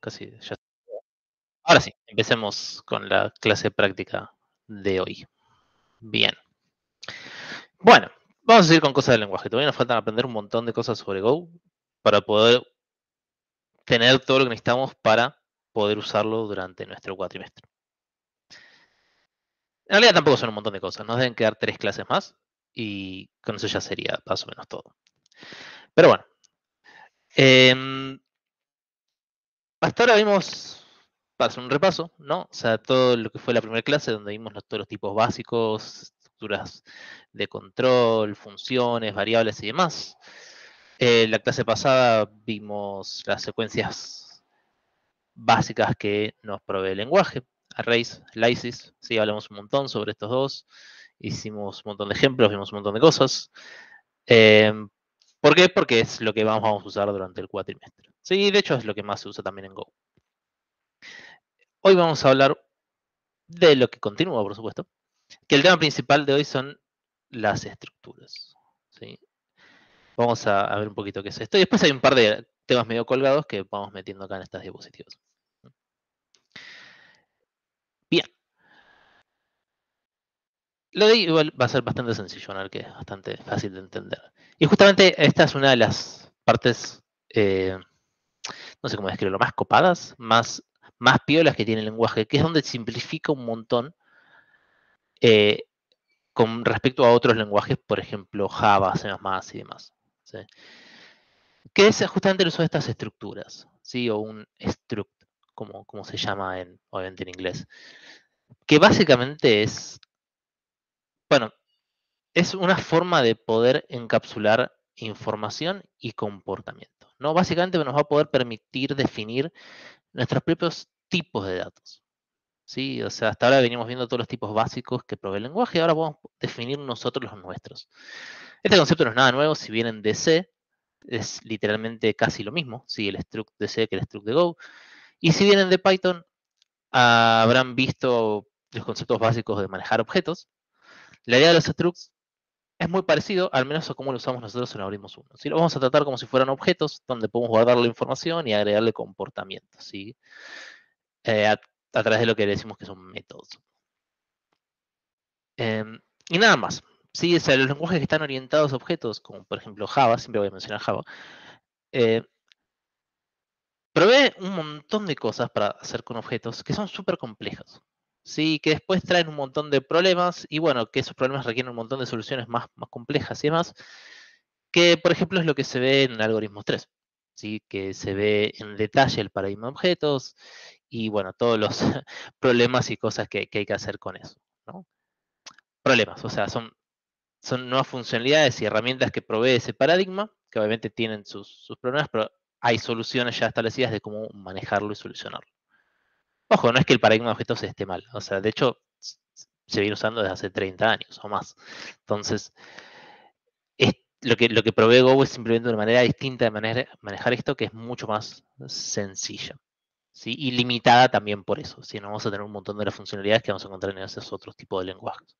casi ya. Ahora sí, empecemos con la clase práctica de hoy. Bien. Bueno, vamos a seguir con cosas del lenguaje. Todavía nos faltan aprender un montón de cosas sobre Go para poder tener todo lo que necesitamos para poder usarlo durante nuestro cuatrimestre. En realidad tampoco son un montón de cosas. Nos deben quedar tres clases más y con eso ya sería más o menos todo. Pero bueno. Em, hasta ahora vimos, para hacer un repaso, ¿no? O sea, todo lo que fue la primera clase, donde vimos todos los tipos básicos, estructuras de control, funciones, variables y demás. Eh, la clase pasada vimos las secuencias básicas que nos provee el lenguaje, arrays, lysis, sí, hablamos un montón sobre estos dos, hicimos un montón de ejemplos, vimos un montón de cosas. Em, ¿Por qué? Porque es lo que vamos a usar durante el cuatrimestre. Sí, de hecho es lo que más se usa también en Go. Hoy vamos a hablar de lo que continúa, por supuesto, que el tema principal de hoy son las estructuras. Vamos a, ver un poquito qué es esto. Y después hay un par de temas medio colgados que vamos metiendo acá en estas diapositivas. Bien. Lo de igual va a ser bastante sencillo, ¿no? que es bastante fácil de entender. Y justamente esta es una de las partes, eh, no sé cómo describirlo, más copadas, más, más piolas que tiene el lenguaje, que es donde simplifica un montón eh, con respecto a otros lenguajes, por ejemplo, Java, C++ y demás. Que es justamente el uso de estas estructuras, ¿sí? o un struct, como, como se llama en, obviamente en inglés. Que básicamente es, bueno, es una forma de poder encapsular información y comportamiento. ¿No? Básicamente nos va a poder permitir definir nuestros propios tipos de datos. ¿sí? O sea, hasta ahora venimos viendo todos los tipos básicos que provee el lenguaje y ahora podemos definir nosotros los nuestros. Este concepto no es nada nuevo, si vienen de C, es literalmente casi lo mismo, ¿sí? el struct de C que el struct de Go. Y si vienen de Python, habrán visto los conceptos básicos de manejar objetos. La idea de los structs es muy parecido, al menos a cómo lo usamos nosotros en Algoritmos 1. ¿sí? Lo vamos a tratar como si fueran objetos donde podemos guardar la información y agregarle comportamiento, ¿sí? Eh, a, través de lo que decimos que son métodos. Em, y nada más. Sí, o sea, los lenguajes que están orientados a objetos, como por ejemplo Java, siempre voy a mencionar Java, eh, provee un montón de cosas para hacer con objetos que son súper complejas. Sí, que después traen un montón de problemas y bueno, que esos problemas requieren un montón de soluciones más, más complejas y demás, que por ejemplo es lo que se ve en el algoritmo 3, ¿sí? que se ve en detalle el paradigma de objetos y bueno, todos los problemas y cosas que, hay que hacer con eso. Problemas, o sea, son son nuevas funcionalidades y herramientas que provee ese paradigma, que obviamente tienen sus, problemas, pero hay soluciones ya establecidas de cómo manejarlo y solucionarlo. Ojo, no es que el paradigma de objetos esté mal, o sea, de hecho se viene usando desde hace 30 años o más. Entonces, lo, que, lo que provee Go es simplemente una manera distinta de manejar, esto que es mucho más sencilla. ¿sí? Y limitada también por eso. Si no vamos a tener un montón de las funcionalidades que vamos a encontrar en esos otros tipos de lenguajes.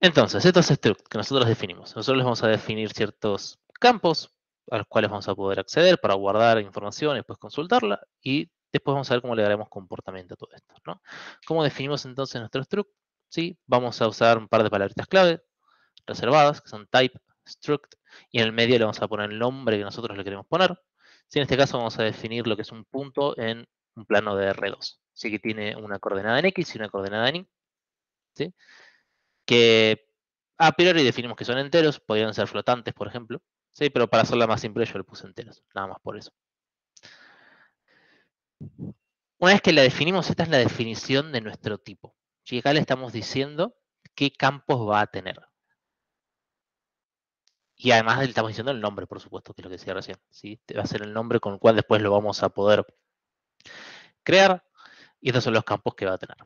Entonces, estos structs que nosotros definimos, nosotros les vamos a definir ciertos campos a los cuales vamos a poder acceder para guardar información y después consultarla, y después vamos a ver cómo le daremos comportamiento a todo esto. ¿no? ¿Cómo definimos entonces nuestro struct? ¿Sí? Vamos a usar un par de palabritas clave reservadas, que son type, struct, y en el medio le vamos a poner el nombre que nosotros le queremos poner. Si en este caso vamos a definir lo que es un punto en un plano de R2. Así que tiene una coordenada en X y una coordenada en Y. ¿sí? que a priori definimos que son enteros, podrían ser flotantes, por ejemplo, ¿sí? pero para hacerla más simple yo le puse enteros, nada más por eso. Una vez que la definimos, esta es la definición de nuestro tipo. Y acá le estamos diciendo qué campos va a tener. Y además le estamos diciendo el nombre, por supuesto, que es lo que decía recién. ¿sí? Va a ser el nombre con el cual después lo vamos a poder crear. Y estos son los campos que va a tener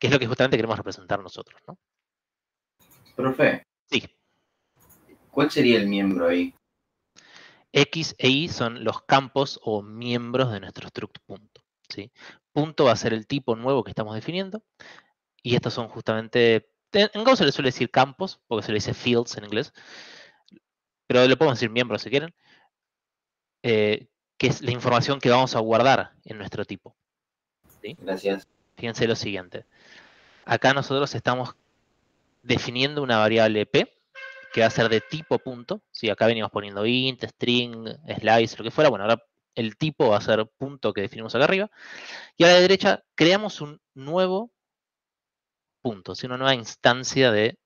que es lo que justamente queremos representar nosotros, ¿no? Profe. Sí. ¿Cuál sería el miembro ahí? X e Y son los campos o miembros de nuestro struct punto. ¿sí? Punto va a ser el tipo nuevo que estamos definiendo. Y estos son justamente, en Go se le suele decir campos, porque se le dice fields en inglés. Pero le podemos decir miembros si quieren. Eh, que es la información que vamos a guardar en nuestro tipo. Gracias. Fíjense lo siguiente. Acá nosotros estamos definiendo una variable p que va a ser de tipo punto. Si acá venimos poniendo int, string, slice, lo que fuera. Bueno, ahora el tipo va a ser punto que definimos acá arriba. Y a la derecha creamos un nuevo punto, una nueva instancia de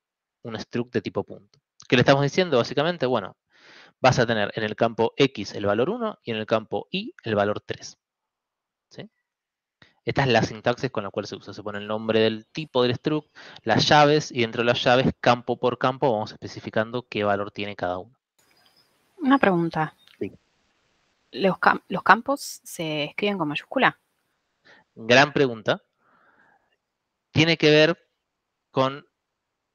un struct de tipo punto. ¿Qué le estamos diciendo? Básicamente, bueno, vas a tener en el campo X el valor 1 y en el campo Y el valor 3. Esta es la sintaxis con la cual se usa. Se pone el nombre del tipo del struct, las llaves y dentro de las llaves, campo por campo, vamos especificando qué valor tiene cada uno. Una pregunta. ¿Los, ¿Los campos se escriben con mayúscula? Gran pregunta. Tiene que ver con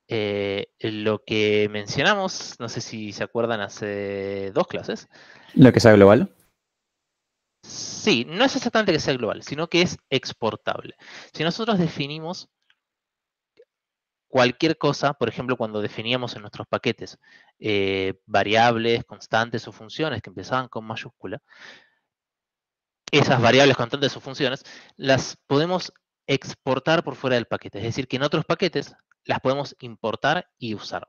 eh, lo que mencionamos, no sé si se acuerdan hace dos clases. ¿Lo que sea global? Sí, no es exactamente que sea global, sino que es exportable. Si nosotros definimos cualquier cosa, por ejemplo, cuando definíamos en nuestros paquetes eh, variables, constantes o funciones que empezaban con mayúscula, esas variables, constantes o funciones, las podemos exportar por fuera del paquete. Es decir, que en otros paquetes las podemos importar y usar.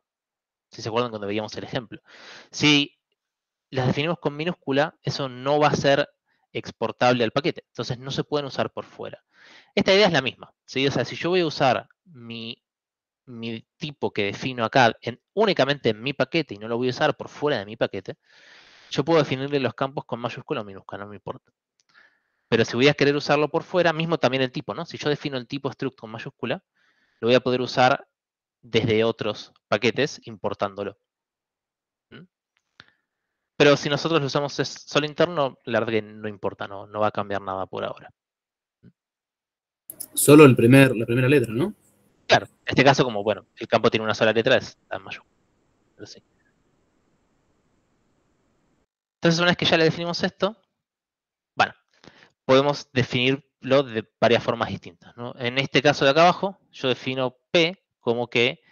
Si se acuerdan cuando veíamos el ejemplo. Si las definimos con minúscula, eso no va a ser exportable al paquete. Entonces no se pueden usar por fuera. Esta idea es la misma. ¿sí? O sea, si yo voy a usar mi, tipo que defino acá únicamente en mi paquete y no lo voy a usar por fuera de mi paquete, yo puedo definirle los campos con mayúscula o minúscula, no me importa. Pero si voy a querer usarlo por fuera, mismo también el tipo, ¿no? Si yo defino el tipo struct con mayúscula, lo voy a poder usar desde otros paquetes importándolo. Pero si nosotros lo usamos solo interno, la verdad que no importa, no, no va a cambiar nada por ahora. Solo el primer, la primera letra, ¿no? Claro, en este caso, como bueno, el campo tiene una sola letra, es en mayor. Pero sí. Entonces, una vez que ya le definimos esto, bueno, podemos definirlo de varias formas distintas. En este caso de acá abajo, yo defino P como que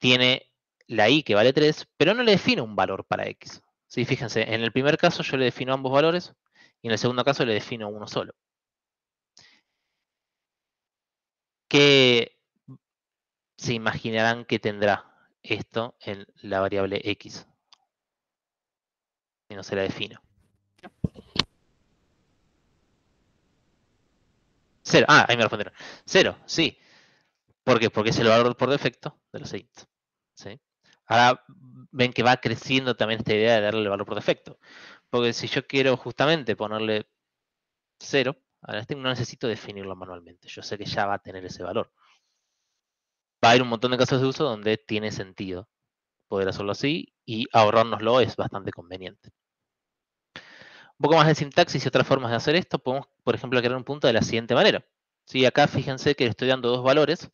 tiene la i que vale 3, pero no le defino un valor para x. Sí, fíjense, en el primer caso yo le defino ambos valores y en el segundo caso le defino uno solo. ¿Qué se imaginarán que tendrá esto en la variable x? Si no se la defino. Cero. Ah, ahí me respondieron. Cero, sí. ¿Por qué? Porque es el valor por defecto de los int. ¿sí? Ahora ven que va creciendo también esta idea de darle el valor por defecto. Porque si yo quiero justamente ponerle 0, ahora no necesito definirlo manualmente. Yo sé que ya va a tener ese valor. Va a haber un montón de casos de uso donde tiene sentido poder hacerlo así y ahorrárnoslo es bastante conveniente. Un poco más de sintaxis y otras formas de hacer esto, podemos, por ejemplo, crear un punto de la siguiente manera. Si acá fíjense que le estoy dando dos valores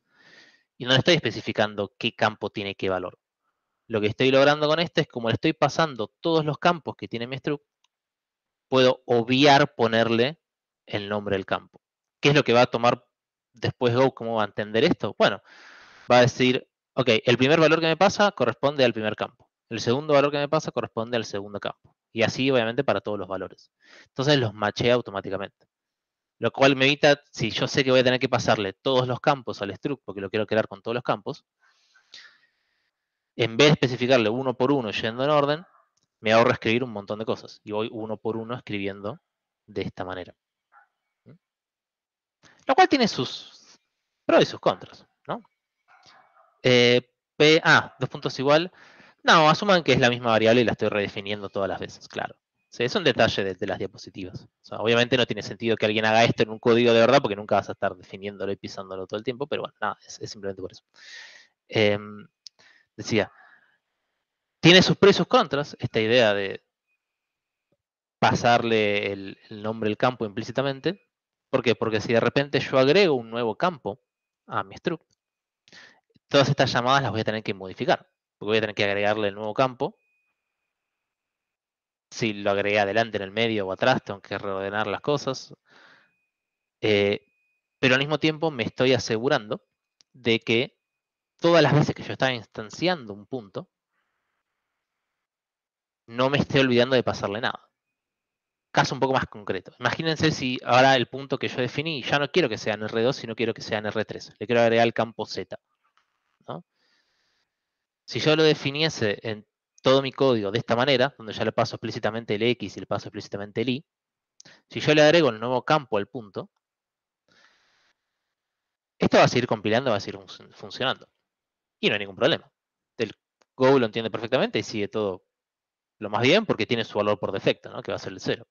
y no le estoy especificando qué campo tiene qué valor. Lo que estoy logrando con esto es como le estoy pasando todos los campos que tiene mi struct, puedo obviar ponerle el nombre del campo. ¿Qué es lo que va a tomar después Go? ¿Cómo va a entender esto? Bueno, va a decir, ok, el primer valor que me pasa corresponde al primer campo. El segundo valor que me pasa corresponde al segundo campo. Y así, obviamente, para todos los valores. Entonces los machea automáticamente. Lo cual me evita, si yo sé que voy a tener que pasarle todos los campos al struct, porque lo quiero crear con todos los campos, en vez de especificarle uno por uno yendo en orden, me ahorro escribir un montón de cosas. Y voy uno por uno escribiendo de esta manera. Lo cual tiene sus pros y sus contras, ¿no? Eh, ah, dos puntos igual. No, asuman que es la misma variable y la estoy redefiniendo todas las veces, claro. es un detalle de, las diapositivas. obviamente no tiene sentido que alguien haga esto en un código de verdad porque nunca vas a estar definiéndolo y pisándolo todo el tiempo, pero bueno, nada, es, simplemente por eso. Em, decía, tiene sus pros y sus contras esta idea de pasarle el, nombre del campo implícitamente. ¿Por qué? Porque si de repente yo agrego un nuevo campo a mi struct, todas estas llamadas las voy a tener que modificar. Porque voy a tener que agregarle el nuevo campo. Si lo agregué adelante, en el medio o atrás, tengo que reordenar las cosas. Eh, pero al mismo tiempo me estoy asegurando de que todas las veces que yo estaba instanciando un punto, no me esté olvidando de pasarle nada. caso un poco más concreto. Imagínense si ahora el punto que yo definí ya no quiero que sea en R2, sino quiero que sea en R3. Le quiero agregar el campo Z. Si yo lo definiese en todo mi código de esta manera, donde ya le paso explícitamente el X y le paso explícitamente el Y, si yo le agrego el nuevo campo al punto, esto va a seguir compilando, va a seguir funcionando. Y no hay ningún problema. El Go lo entiende perfectamente y sigue todo lo más bien porque tiene su valor por defecto, ¿no? que va a ser el 0.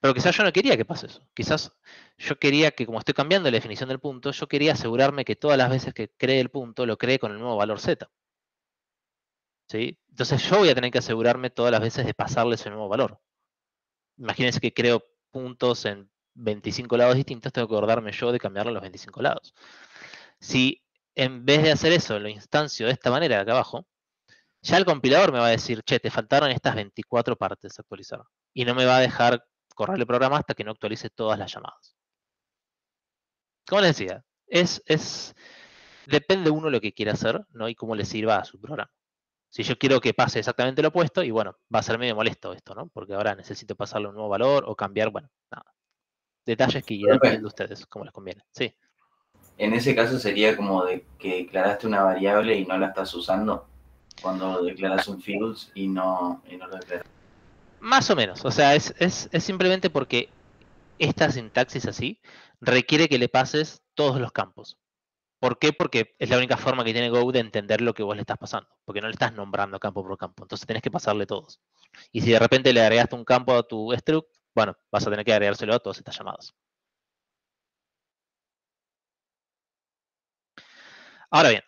Pero quizás yo no quería que pase eso. Quizás yo quería que, como estoy cambiando la definición del punto, yo quería asegurarme que todas las veces que cree el punto, lo cree con el nuevo valor z. ¿Sí? Entonces yo voy a tener que asegurarme todas las veces de pasarle ese nuevo valor. Imagínense que creo puntos en 25 lados distintos, tengo que acordarme yo de cambiarlo a los 25 lados. Si en vez de hacer eso lo instancio de esta manera de acá abajo, ya el compilador me va a decir, che, te faltaron estas 24 partes a actualizar. Y no me va a dejar correr el programa hasta que no actualice todas las llamadas. Como les decía, es, es, depende uno lo que quiera hacer ¿no? y cómo le sirva a su programa. Si yo quiero que pase exactamente lo opuesto, y bueno, va a ser medio molesto esto, ¿no? Porque ahora necesito pasarle un nuevo valor o cambiar, bueno, nada. Detalles que irán viendo ustedes, como les conviene. Sí. En ese caso sería como de que declaraste una variable y no la estás usando cuando declaras un fields y no, y no lo declaras. Más o menos, o sea, es, simplemente porque esta sintaxis así requiere que le pases todos los campos. ¿Por qué? Porque es la única forma que tiene Go de entender lo que vos le estás pasando, porque no le estás nombrando campo por campo, entonces tenés que pasarle todos. Y si de repente le agregaste un campo a tu struct, bueno, vas a tener que agregárselo a todas estas llamadas. Ahora bien,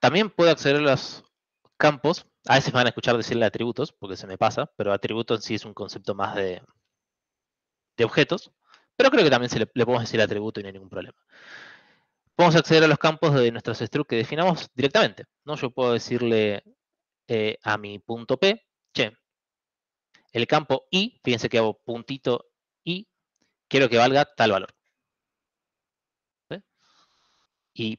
también puedo acceder a los campos a veces me van a escuchar decirle atributos, porque se me pasa, pero atributo en sí es un concepto más de, objetos. Pero creo que también se le, podemos decir atributo y no hay ningún problema. Podemos acceder a los campos de nuestros structs que definamos directamente. ¿no? Yo puedo decirle eh, a mi punto P, che, el campo I, fíjense que hago puntito I, quiero que valga tal valor. Y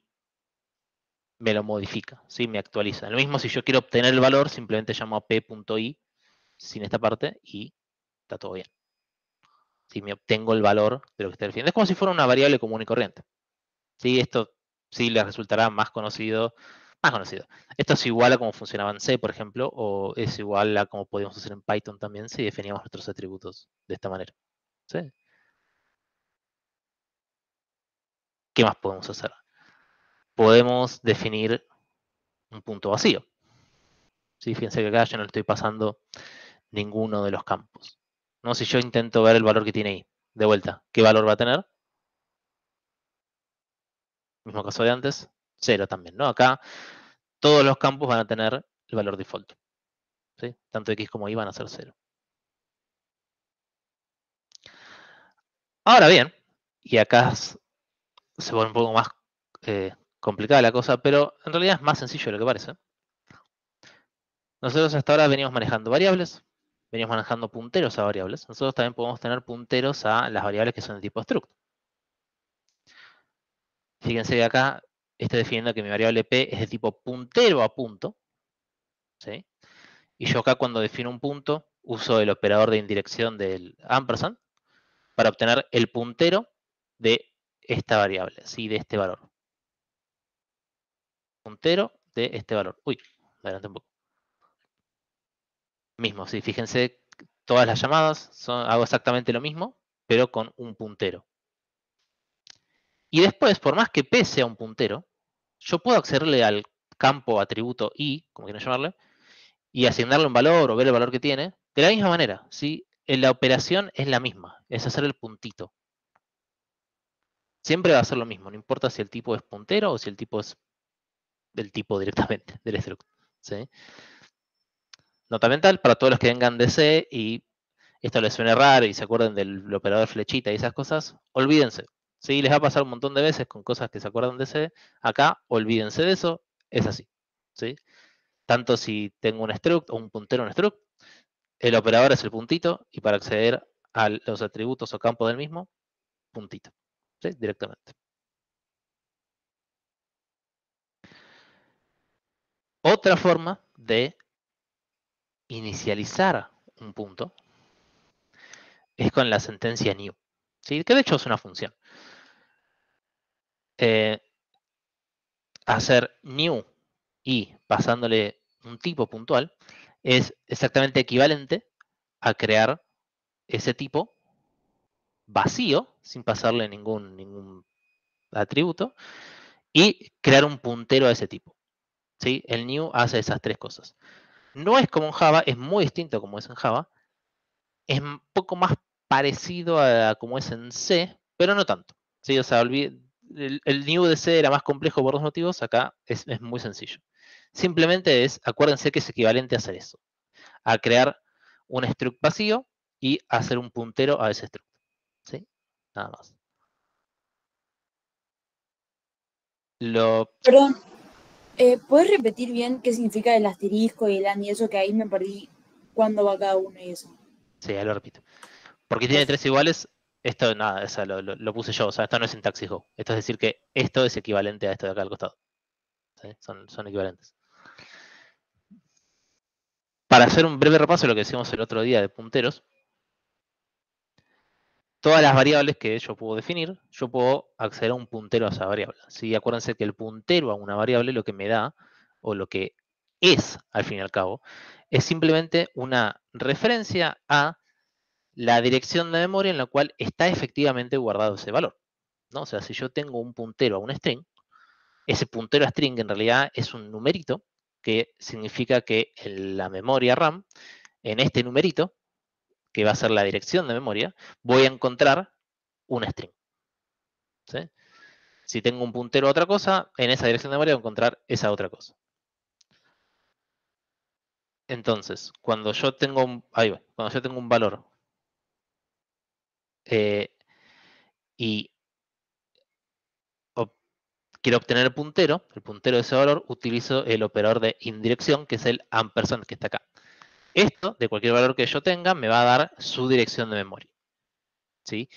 me lo modifica, ¿sí? me actualiza. Lo mismo si yo quiero obtener el valor, simplemente llamo a p.i sin esta parte y está todo bien. Si me obtengo el valor de lo que está definiendo. Es como si fuera una variable común y corriente. ¿Sí? Esto sí les resultará más conocido. Más conocido. Esto es igual a cómo funcionaba en C, por ejemplo, o es igual a cómo podemos hacer en Python también si definíamos nuestros atributos de esta manera. ¿Qué más podemos hacer? Podemos definir un punto vacío. Fíjense que acá yo no le estoy pasando ninguno de los campos. ¿no? Si yo intento ver el valor que tiene ahí, de vuelta, ¿qué valor va a tener? Mismo caso de antes, cero también, ¿no? Acá todos los campos van a tener el valor default. ¿sí? Tanto X como Y van a ser cero. Ahora bien, y acá se pone un poco más eh, complicada la cosa, pero en realidad es más sencillo de lo que parece. Nosotros hasta ahora veníamos manejando variables, veníamos manejando punteros a variables. Nosotros también podemos tener punteros a las variables que son de tipo struct. Fíjense que acá estoy definiendo que mi variable p es de tipo puntero a punto. Y yo acá cuando defino un punto, uso el operador de indirección del ampersand para obtener el puntero de esta variable, ¿sí? de este valor puntero de este valor. Uy, adelante un poco. Mismo, sí, fíjense, todas las llamadas son, hago exactamente lo mismo, pero con un puntero. Y después, por más que P sea un puntero, yo puedo accederle al campo atributo i, como quieran llamarle, y asignarle un valor o ver el valor que tiene, de la misma manera, ¿sí? La operación es la misma, es hacer el puntito. Siempre va a ser lo mismo, no importa si el tipo es puntero o si el tipo es del tipo directamente, del struct. ¿sí? Nota mental para todos los que vengan de C y esto les suene raro y se acuerden del operador flechita y esas cosas, olvídense. ¿sí? Les va a pasar un montón de veces con cosas que se acuerdan de C. Acá, olvídense de eso, es así. ¿sí? Tanto si tengo un struct o un puntero un struct, el operador es el puntito y para acceder a los atributos o campos del mismo, puntito. ¿sí? Directamente. Otra forma de inicializar un punto es con la sentencia new, que de hecho es una función. Eh, hacer new y pasándole un tipo puntual es exactamente equivalente a crear ese tipo vacío, sin pasarle ningún atributo, y crear un puntero a ese tipo. ¿Sí? El new hace esas tres cosas. No es como en Java, es muy distinto como es en Java. Es un poco más parecido a como es en C, pero no tanto. ¿sí? O sea, el, new de C era más complejo por dos motivos, acá es, muy sencillo. Simplemente es, acuérdense que es equivalente a hacer eso, a crear un struct vacío y hacer un puntero a ese struct. ¿Sí? Nada más. Perdón, eh, ¿puedes repetir bien qué significa el asterisco y el and y eso que ahí me perdí cuándo va cada uno y eso? Sí, ya lo repito. Porque tiene tres iguales, esto nada, lo, puse yo, o sea, esto no es sintaxis Go. Esto es decir que esto es equivalente a esto de acá al costado. Son, son equivalentes. Para hacer un breve repaso de lo que decíamos el otro día de punteros, todas las variables que yo puedo definir, yo puedo acceder a un puntero a esa variable. ¿sí? Acuérdense que el puntero a una variable lo que me da, o lo que es, al fin y al cabo, es simplemente una referencia a la dirección de memoria en la cual está efectivamente guardado ese valor. ¿no? O sea, si yo tengo un puntero a un string, ese puntero a string en realidad es un numerito que significa que la memoria RAM, en este numerito, que va a ser la dirección de memoria, voy a encontrar un string. Si tengo un puntero a otra cosa, en esa dirección de memoria voy a encontrar esa otra cosa. Entonces, cuando yo tengo un, cuando yo tengo un valor eh, y quiero obtener el puntero, el puntero de ese valor, utilizo el operador de indirección, que es el ampersand que está acá. Esto, de cualquier valor que yo tenga, me va a dar su dirección de memoria. ¿sí?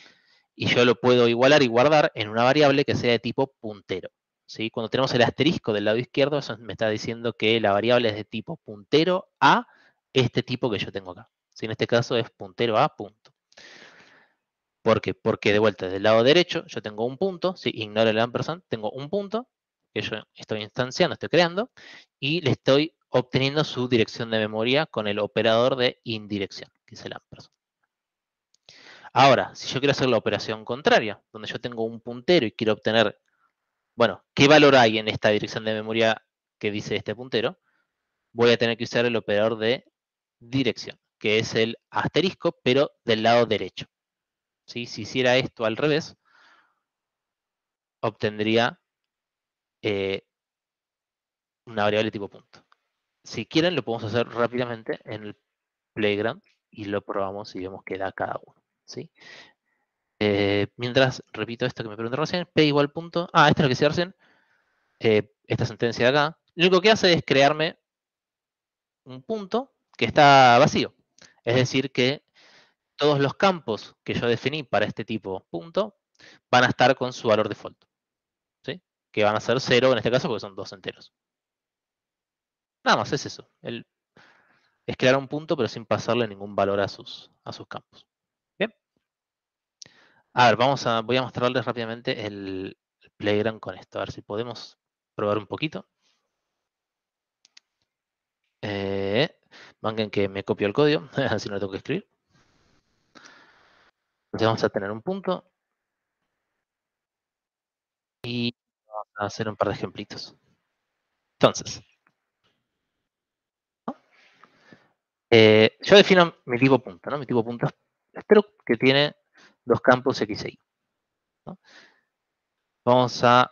Y yo lo puedo igualar y guardar en una variable que sea de tipo puntero. ¿sí? Cuando tenemos el asterisco del lado izquierdo, eso me está diciendo que la variable es de tipo puntero a este tipo que yo tengo acá. ¿sí? En este caso es puntero a punto. ¿Por qué? Porque de vuelta, del lado derecho yo tengo un punto, si ignoro el ampersand, tengo un punto que yo estoy instanciando, estoy creando, y le estoy obteniendo su dirección de memoria con el operador de indirección, que es el ampersand. Ahora, si yo quiero hacer la operación contraria, donde yo tengo un puntero y quiero obtener, bueno, ¿qué valor hay en esta dirección de memoria que dice este puntero? Voy a tener que usar el operador de dirección, que es el asterisco, pero del lado derecho. Si hiciera esto al revés, obtendría eh, una variable tipo punto si quieren, lo podemos hacer rápidamente en el playground y lo probamos y vemos qué da cada uno. ¿sí? Eh, mientras, repito esto que me pregunté recién, p igual punto, ah, esto es lo que decía recién, eh, esta sentencia de acá, lo único que hace es crearme un punto que está vacío. Es decir, que todos los campos que yo definí para este tipo punto van a estar con su valor default. ¿sí? Que van a ser cero en este caso porque son dos enteros. Nada más es eso. es crear un punto, pero sin pasarle ningún valor a sus, a sus campos. Bien. A ver, vamos a, voy a mostrarles rápidamente el, playground con esto. A ver si podemos probar un poquito. Eh, que me copio el código, así no lo tengo que escribir. Entonces vamos a tener un punto. Y vamos a hacer un par de ejemplitos. Entonces, Eh, yo defino mi tipo punto, ¿no? Mi tipo punto es struct que tiene dos campos x e y. Vamos a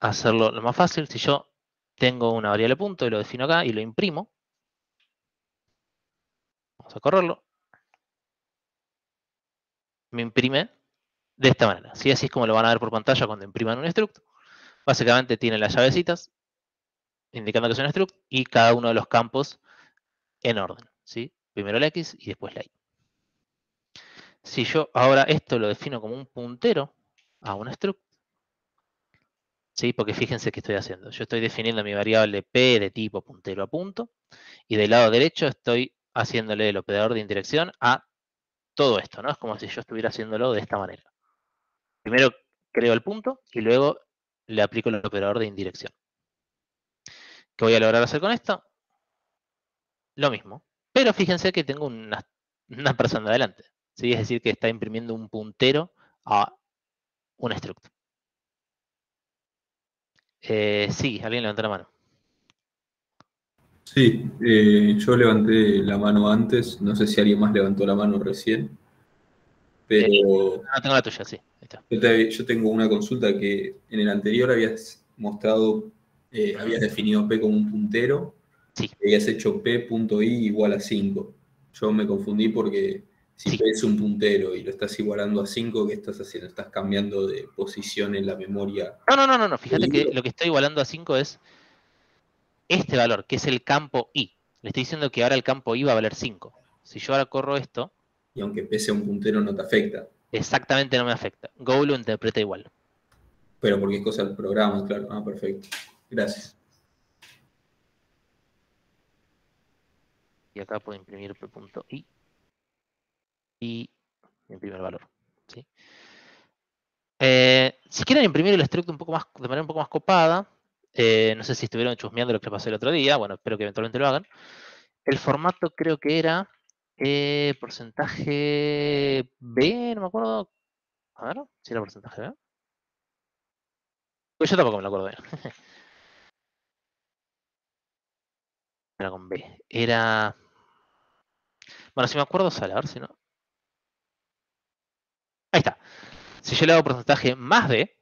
hacerlo lo más fácil. Si yo tengo una variable punto y lo defino acá y lo imprimo, vamos a correrlo, me imprime de esta manera. Así es como lo van a ver por pantalla cuando impriman un struct. Básicamente tiene las llavecitas indicando que es un struct y cada uno de los campos en orden. ¿Sí? Primero la X y después la Y. Si yo ahora esto lo defino como un puntero a un struct, ¿sí? Porque fíjense qué estoy haciendo. Yo estoy definiendo mi variable P de tipo puntero a punto y del lado derecho estoy haciéndole el operador de indirección a todo esto, ¿no? Es como si yo estuviera haciéndolo de esta manera. Primero creo el punto y luego le aplico el operador de indirección. ¿Qué voy a lograr hacer con esto? Lo mismo. Pero fíjense que tengo una, persona adelante. ¿sí? Es decir, que está imprimiendo un puntero a un struct. Eh, sí, alguien levantó la mano. Sí, eh, yo levanté la mano antes, no sé si alguien más levantó la mano recién, pero... no, tengo la tuya, sí. Yo, tengo una consulta que en el anterior habías mostrado, eh, habías definido P como un puntero, sí. habías hecho P.i igual a 5. Yo me confundí porque si P es un puntero y lo estás igualando a 5, ¿qué estás haciendo? ¿Estás cambiando de posición en la memoria? No, no, no, no, no. fíjate que lo que estoy igualando a 5 es este valor, que es el campo i. Le estoy diciendo que ahora el campo i va a valer 5. Si yo ahora corro esto... Y aunque pese a un puntero no te afecta. Exactamente no me afecta. Go lo interpreta igual. Pero porque es cosa del programa, claro. Ah, perfecto. Gracias. Y acá puedo imprimir p.i y imprimir el valor. Eh, si quieren imprimir el struct un poco más, de manera un poco más copada, eh, no sé si estuvieron chusmeando lo que pasó el otro día, bueno, espero que eventualmente lo hagan. El formato creo que era eh, porcentaje B, no me acuerdo. A ver, si era porcentaje B. Pues yo tampoco me lo acuerdo bien. era con B. Era. Bueno, si me acuerdo sale, a ver si no. Ahí está. Si yo le hago porcentaje más B,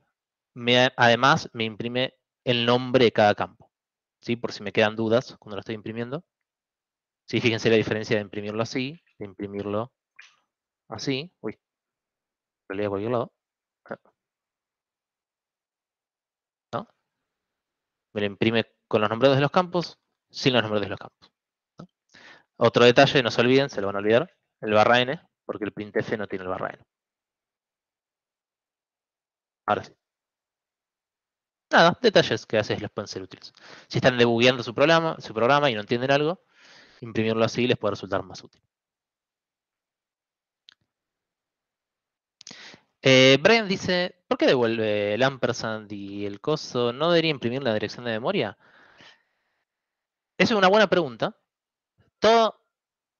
me, además me imprime el nombre de cada campo. ¿sí? Por si me quedan dudas cuando lo estoy imprimiendo. Sí, fíjense la diferencia de imprimirlo así, de imprimirlo así. Uy, lo leí a cualquier lado. ¿No? Me lo imprime con los nombres de los campos, sin los nombres de los campos. Otro detalle, no se olviden, se lo van a olvidar, el barra n, porque el printf no tiene el barra n. Ahora sí nada, detalles que a veces les pueden ser útiles. Si están debugueando su programa, su programa y no entienden algo, imprimirlo así les puede resultar más útil. Eh, Brian dice, ¿por qué devuelve el ampersand y el coso? ¿No debería imprimir la dirección de memoria? Esa es una buena pregunta. Todo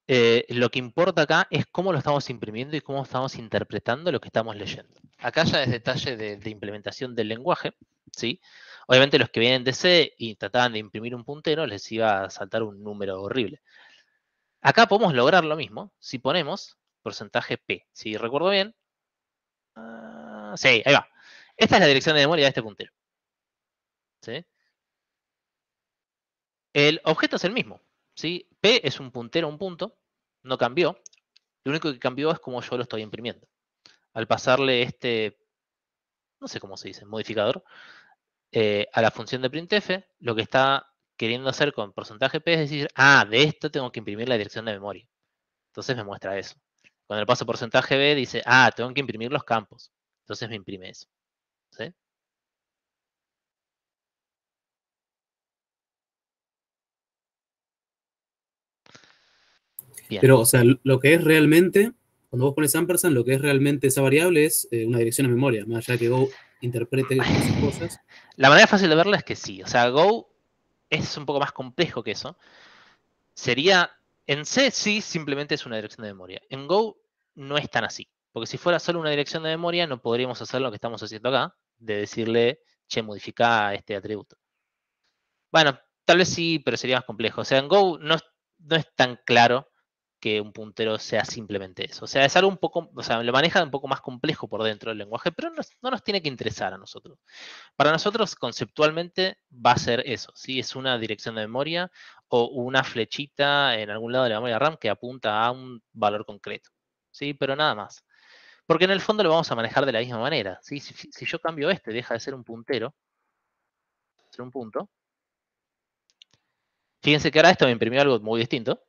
eh, lo que importa acá es cómo lo estamos imprimiendo y cómo estamos interpretando lo que estamos leyendo. Acá ya es detalle de implementación del lenguaje. ¿sí? Obviamente los que vienen de C y trataban de imprimir un puntero, les iba a saltar un número horrible. Acá podemos lograr lo mismo si ponemos porcentaje P. Si recuerdo bien. Uh, sí, ahí va. Esta es la dirección de memoria de este puntero. ¿Sí? El objeto es el mismo. ¿sí? P es un puntero, un punto. No cambió. Lo único que cambió es cómo yo lo estoy imprimiendo. Al pasarle este, no sé cómo se dice, modificador, eh, a la función de printf, lo que está queriendo hacer con porcentaje P es decir, ah, de esto tengo que imprimir la dirección de memoria. Entonces me muestra eso. Cuando le paso porcentaje B, dice, ah, tengo que imprimir los campos. Entonces me imprime eso. ¿Sí? Pero, o sea, lo que es realmente, cuando vos pones ampersand, lo que es realmente esa variable es eh, una dirección de memoria, más allá que Go interprete esas cosas. La manera fácil de verla es que sí. O sea, Go es un poco más complejo que eso. Sería, en C sí, simplemente es una dirección de memoria. En Go no es tan así. Porque si fuera solo una dirección de memoria, no podríamos hacer lo que estamos haciendo acá, de decirle, che, modifica este atributo. Bueno, tal vez sí, pero sería más complejo. O sea, en Go no, no es tan claro que un puntero sea simplemente eso. O sea, es algo un poco, o sea, lo maneja un poco más complejo por dentro del lenguaje, pero no, nos tiene que interesar a nosotros. Para nosotros, conceptualmente, va a ser eso, ¿sí? Es una dirección de memoria o una flechita en algún lado de la memoria RAM que apunta a un valor concreto, ¿sí? Pero nada más. Porque en el fondo lo vamos a manejar de la misma manera, ¿sí? Si, yo cambio este, deja de ser un puntero, ser un punto. Fíjense que ahora esto me imprimió algo muy distinto.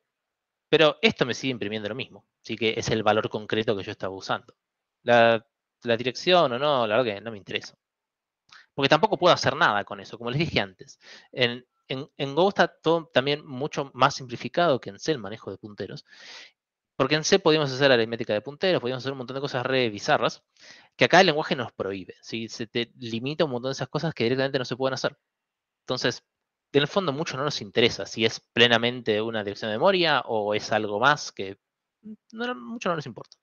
Pero esto me sigue imprimiendo lo mismo. Así que es el valor concreto que yo estaba usando. La, dirección o no, la verdad que no me interesa. Porque tampoco puedo hacer nada con eso. Como les dije antes, en, Go está todo también mucho más simplificado que en C el manejo de punteros. Porque en C podíamos hacer aritmética de punteros, podíamos hacer un montón de cosas re bizarras, que acá el lenguaje nos prohíbe. Se te limita un montón de esas cosas que directamente no se pueden hacer. Entonces, en el fondo mucho no nos interesa si es plenamente una dirección de memoria o es algo más que mucho no nos importa.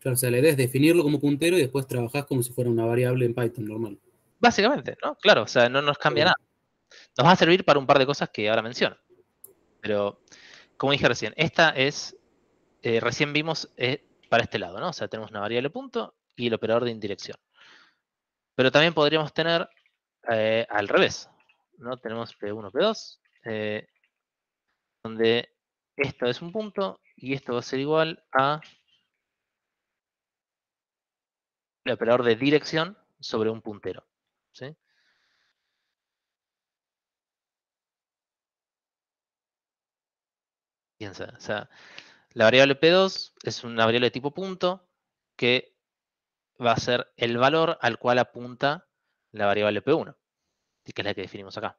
Claro, o sea, la idea es definirlo como puntero y después trabajás como si fuera una variable en Python normal. Básicamente, ¿no? Claro, o sea, no nos cambia nada. Nos va a servir para un par de cosas que ahora menciono. Pero, como dije recién, esta es, eh, recién vimos eh, para este lado, ¿no? O sea, tenemos una variable punto y el operador de indirección. Pero también podríamos tener eh, al revés, ¿no? Tenemos P1, P2, donde esto es un punto y esto va a ser igual a el operador de dirección sobre un puntero. ¿sí? Piensa, o sea, la variable P2 es una variable de tipo punto que va a ser el valor al cual apunta la variable P1, que es la que definimos acá.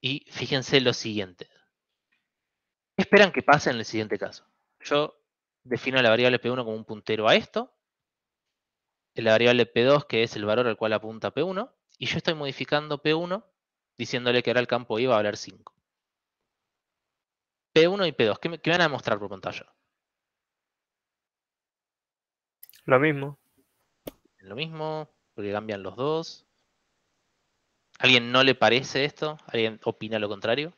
Y fíjense lo siguiente. ¿Qué esperan que pase en el siguiente caso? Yo defino la variable P1 como un puntero a esto, la variable P2 que es el valor al cual apunta P1, y yo estoy modificando P1 diciéndole que ahora el campo I va a valer 5. P1 y P2, ¿qué me, van a mostrar por pantalla? Lo mismo. Lo mismo, porque cambian los dos. ¿Alguien no le parece esto? ¿Alguien opina lo contrario?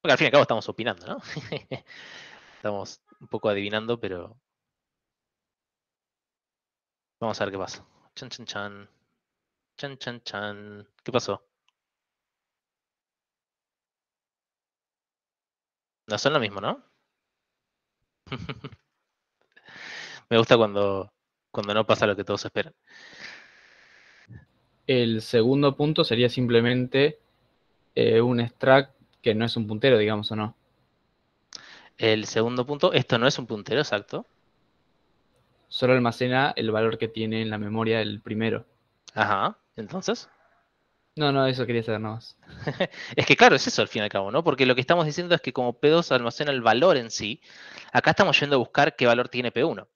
Porque al fin y al cabo estamos opinando, ¿no? estamos un poco adivinando, pero vamos a ver qué pasa. Chan, chan, chan. Chan, chan, chan. ¿Qué pasó? No son lo mismo, ¿no? Me gusta cuando, cuando no pasa lo que todos esperan. El segundo punto sería simplemente eh, un extract que no es un puntero, digamos, ¿o no? El segundo punto, esto no es un puntero, exacto. Solo almacena el valor que tiene en la memoria el primero. Ajá, entonces. No, no, eso quería saber nada más. es que claro, es eso al fin y al cabo, ¿no? Porque lo que estamos diciendo es que como P2 almacena el valor en sí, acá estamos yendo a buscar qué valor tiene P1.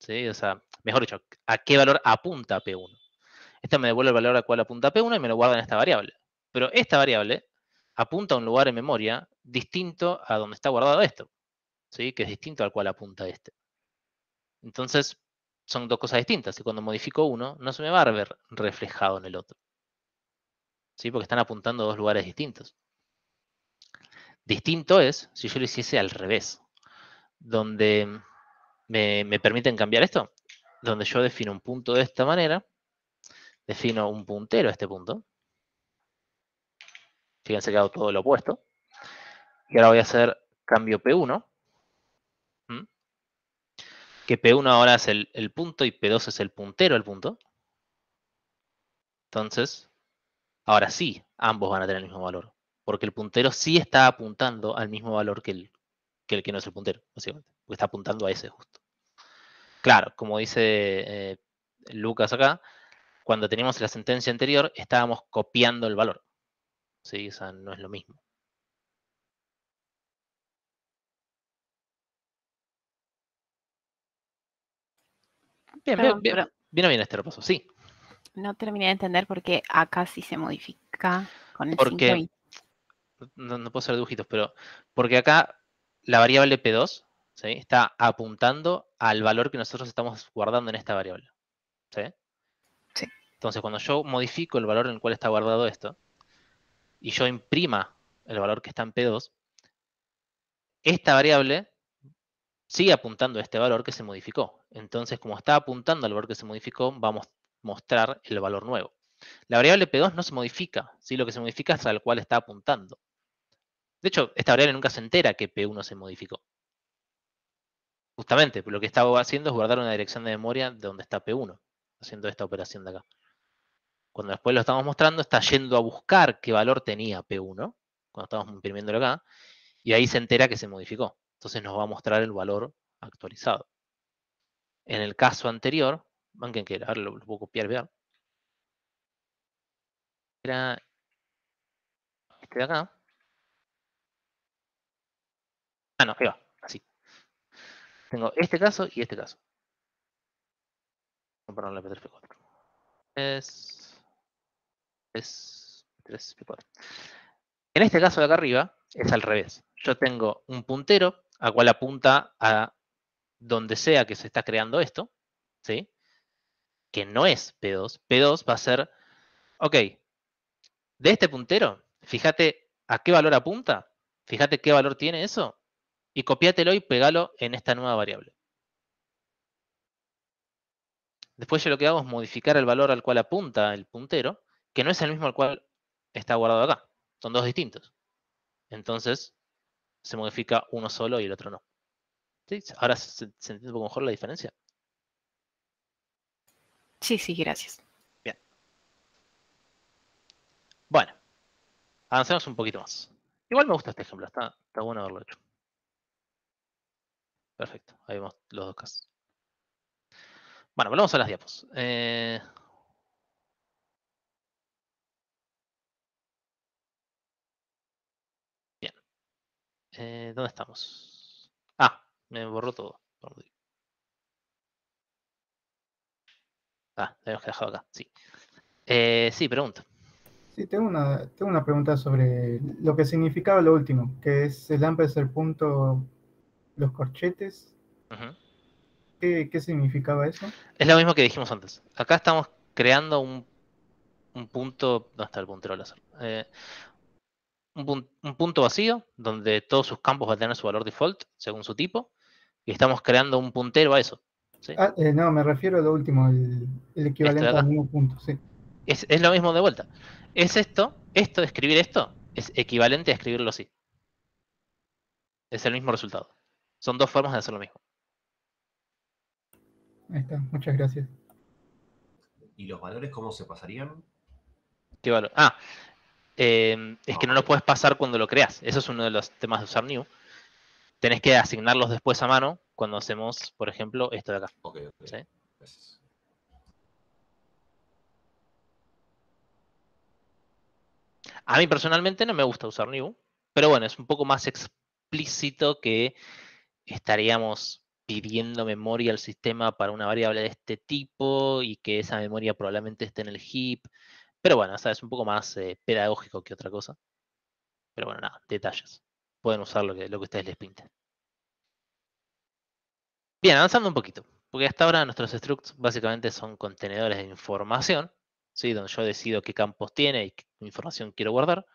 ¿Sí? O sea, mejor dicho, a qué valor apunta P1. Esta me devuelve el valor al cual apunta P1 y me lo guarda en esta variable. Pero esta variable apunta a un lugar en memoria distinto a donde está guardado esto. ¿Sí? Que es distinto al cual apunta este. Entonces, son dos cosas distintas. Y cuando modifico uno, no se me va a ver reflejado en el otro. ¿sí? porque están apuntando a dos lugares distintos. Distinto es si yo lo hiciese al revés, donde me, permiten cambiar esto, donde yo defino un punto de esta manera, defino un puntero a este punto. Fíjense que hago todo lo opuesto. Y ahora voy a hacer cambio P1. Que P1 ahora es el, el punto y P2 es el puntero al punto. Entonces, Ahora sí, ambos van a tener el mismo valor, porque el puntero sí está apuntando al mismo valor que el que, no es el puntero, básicamente, porque está apuntando a ese justo. Claro, como dice eh, Lucas acá, cuando teníamos la sentencia anterior, estábamos copiando el valor. ¿sí? O sea, no es lo mismo. Bien, bien, bien. Viene bien este repaso, sí. No terminé de entender por qué acá sí se modifica con el porque, no, puedo hacer dibujitos, pero porque acá la variable P2 está apuntando al valor que nosotros estamos guardando en esta variable. ¿sí? Sí. Entonces, cuando yo modifico el valor en el cual está guardado esto, y yo imprima el valor que está en P2, esta variable sigue apuntando a este valor que se modificó. Entonces, como está apuntando al valor que se modificó, vamos mostrar el valor nuevo. La variable P2 no se modifica, ¿sí? lo que se modifica es al cual está apuntando. De hecho, esta variable nunca se entera que P1 se modificó. Justamente, lo que estaba haciendo es guardar una dirección de memoria de donde está P1, haciendo esta operación de acá. Cuando después lo estamos mostrando, está yendo a buscar qué valor tenía P1, cuando estamos imprimiéndolo acá, y ahí se entera que se modificó. Entonces nos va a mostrar el valor actualizado. En el caso anterior, banquen que ahora lo, lo puedo copiar pegar. Era este de acá. Ah, no, ahí va. Tengo este caso y este caso. Vamos a ponerle P3P4. Es. Es. 3P4. En este caso de acá arriba es al revés. Yo tengo un puntero a cual apunta a donde sea que se está creando esto, ¿sí? Que no es P2. P2 va a ser, ok, de este puntero, fíjate a qué valor apunta, fíjate qué valor tiene eso, y copiátelo y pegalo en esta nueva variable. Después yo lo que hago es modificar el valor al cual apunta el puntero, que no es el mismo al cual está guardado acá. Son dos distintos. Entonces, se modifica uno solo y el otro no. ¿Sí? Ahora se, entiende un poco mejor la diferencia. Sí, sí, gracias. Bien. Bueno, avancemos un poquito más. Igual me gusta este ejemplo, está, está bueno haberlo hecho. Perfecto, ahí vemos los dos casos. Bueno, volvamos a las diapos. Eh, Bien. Eh, ¿Dónde estamos? Ah, me borró todo. Ah, tenemos que dejarlo acá, sí. Eh, sí, pregunta. Sí, tengo una, tengo una pregunta sobre lo que significaba lo último, que es el ampersand punto los corchetes. ¿Qué, qué significaba eso? Es lo mismo que dijimos antes. Acá estamos creando un, un punto. ¿Dónde está el puntero láser? Eh, un, pun- un punto vacío donde todos sus campos van a tener su valor default según su tipo. Y estamos creando un puntero a eso. ¿sí? Ah, eh, no, me refiero a lo último, el, el equivalente al mismo punto, sí. Es, es lo mismo de vuelta. Es esto, esto escribir esto, es equivalente a escribirlo así. Es el mismo resultado. Son dos formas de hacer lo mismo. Ahí está, muchas gracias. ¿Y los valores cómo se pasarían? ¿Qué valor? Ah, eh, es que no lo puedes pasar cuando lo creas. Eso es uno de los temas de usar new. Tenés que asignarlos después a mano cuando hacemos, por ejemplo, esto de acá. Ok, ok. ¿sí? Gracias. A mí personalmente no me gusta usar new, pero bueno, es un poco más explícito que estaríamos pidiendo memoria al sistema para una variable de este tipo y que esa memoria probablemente esté en el heap. Pero bueno, o sea, es un poco más eh, pedagógico que otra cosa. Pero bueno, nada, detalles. Pueden usar lo que, ustedes les pinten. Bien, avanzando un poquito. Porque hasta ahora nuestros structs básicamente son contenedores de información, ¿sí? donde yo decido qué campos tiene y qué información quiero guardar.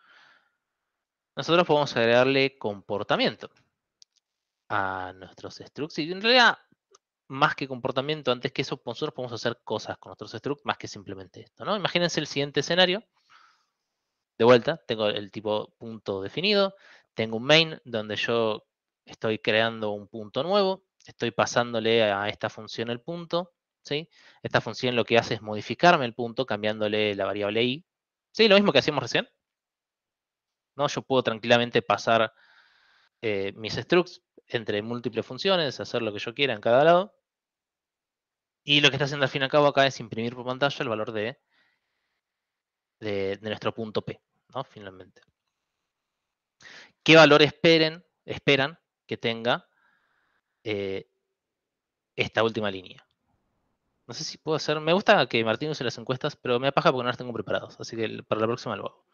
Nosotros podemos agregarle comportamiento a nuestros structs. Y en realidad, más que comportamiento, antes que eso, nosotros podemos hacer cosas con nuestros structs más que simplemente esto. ¿no? Imagínense el siguiente escenario. De vuelta, tengo el tipo punto definido. Tengo un main donde yo estoy creando un punto nuevo. Estoy pasándole a esta función el punto. ¿sí? Esta función lo que hace es modificarme el punto cambiándole la variable i. ¿Sí? Lo mismo que hacíamos recién. ¿no? Yo puedo tranquilamente pasar eh, mis structs entre múltiples funciones, hacer lo que yo quiera en cada lado. Y lo que está haciendo al fin y al cabo acá es imprimir por pantalla el valor de, de, nuestro punto P, ¿no? Finalmente. ¿Qué valor esperen, esperan que tenga eh, esta última línea? No sé si puedo hacer. Me gusta que Martín use las encuestas, pero me apaga porque no las tengo preparadas. Así que para la próxima lo hago.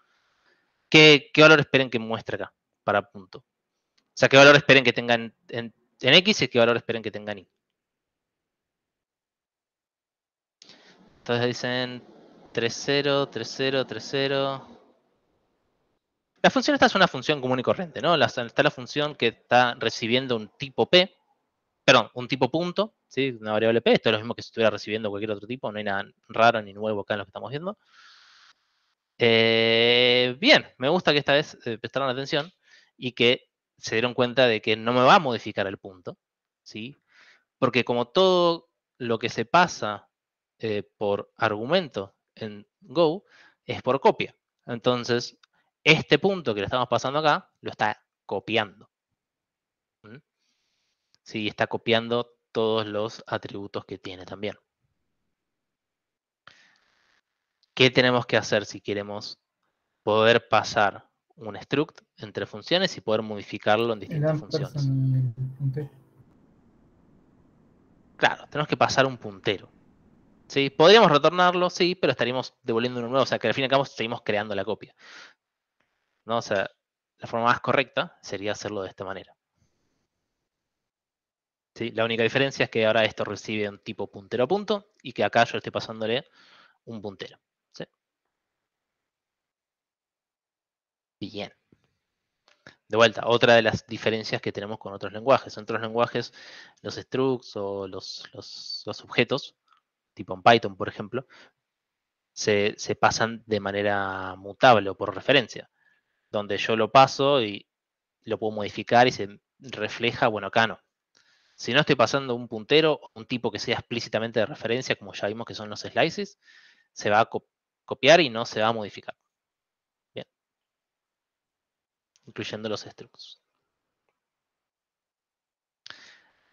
¿Qué, qué valor esperen que muestre acá para punto? O sea, ¿qué valor esperen que tengan en, X y qué valor esperen que tengan Y? Entonces dicen 3.0, 3.0, 3.0. La función esta es una función común y corriente, ¿no? Está la función que está recibiendo un tipo P, perdón, un tipo punto, ¿sí? Una variable P. Esto es lo mismo que si estuviera recibiendo cualquier otro tipo, no hay nada raro ni nuevo acá en lo que estamos viendo. Eh, bien, me gusta que esta vez eh, prestaron atención y que se dieron cuenta de que no me va a modificar el punto, ¿sí? Porque como todo lo que se pasa eh, por argumento en Go es por copia. Entonces, este punto que le estamos pasando acá lo está copiando. ¿Mm? Sí, está copiando todos los atributos que tiene también. ¿Qué tenemos que hacer si queremos poder pasar un struct entre funciones y poder modificarlo en distintas funciones? Claro, tenemos que pasar un puntero. ¿Sí? Podríamos retornarlo, sí, pero estaríamos devolviendo uno nuevo. O sea, que al fin y al cabo seguimos creando la copia. ¿No? O sea, la forma más correcta sería hacerlo de esta manera. ¿Sí? La única diferencia es que ahora esto recibe un tipo puntero a punto y que acá yo estoy pasándole un puntero. ¿sí? Bien. De vuelta, otra de las diferencias que tenemos con otros lenguajes. En otros lenguajes, los structs o los, objetos, tipo en Python, por ejemplo, se, se, pasan de manera mutable o por referencia, donde yo lo paso y lo puedo modificar y se refleja, bueno, acá no. Si no estoy pasando un puntero, un tipo que sea explícitamente de referencia, como ya vimos que son los slices, se va a copiar y no se va a modificar. Bien. Incluyendo los structs.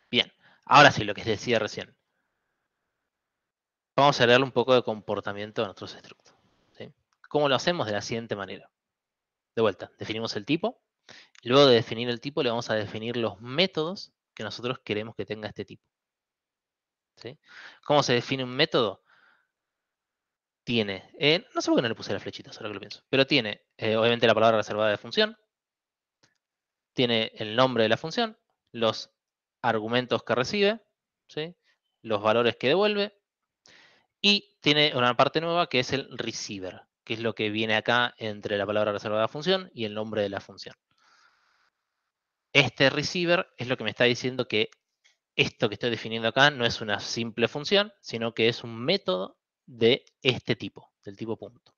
Bien. Ahora sí, lo que decía recién. Vamos a agregarle un poco de comportamiento a nuestros structs. ¿Cómo lo hacemos? De la siguiente manera. De vuelta, definimos el tipo. Luego de definir el tipo, le vamos a definir los métodos que nosotros queremos que tenga este tipo. ¿Cómo se define un método? Tiene, eh, no sé por qué no le puse las flechitas, ahora que lo pienso, pero tiene eh, obviamente la palabra reservada de función, tiene el nombre de la función, los argumentos que recibe, los valores que devuelve, y tiene una parte nueva que es el receiver, que es lo que viene acá entre la palabra reservada función y el nombre de la función. Este receiver es lo que me está diciendo que esto que estoy definiendo acá no es una simple función, sino que es un método de este tipo, del tipo punto.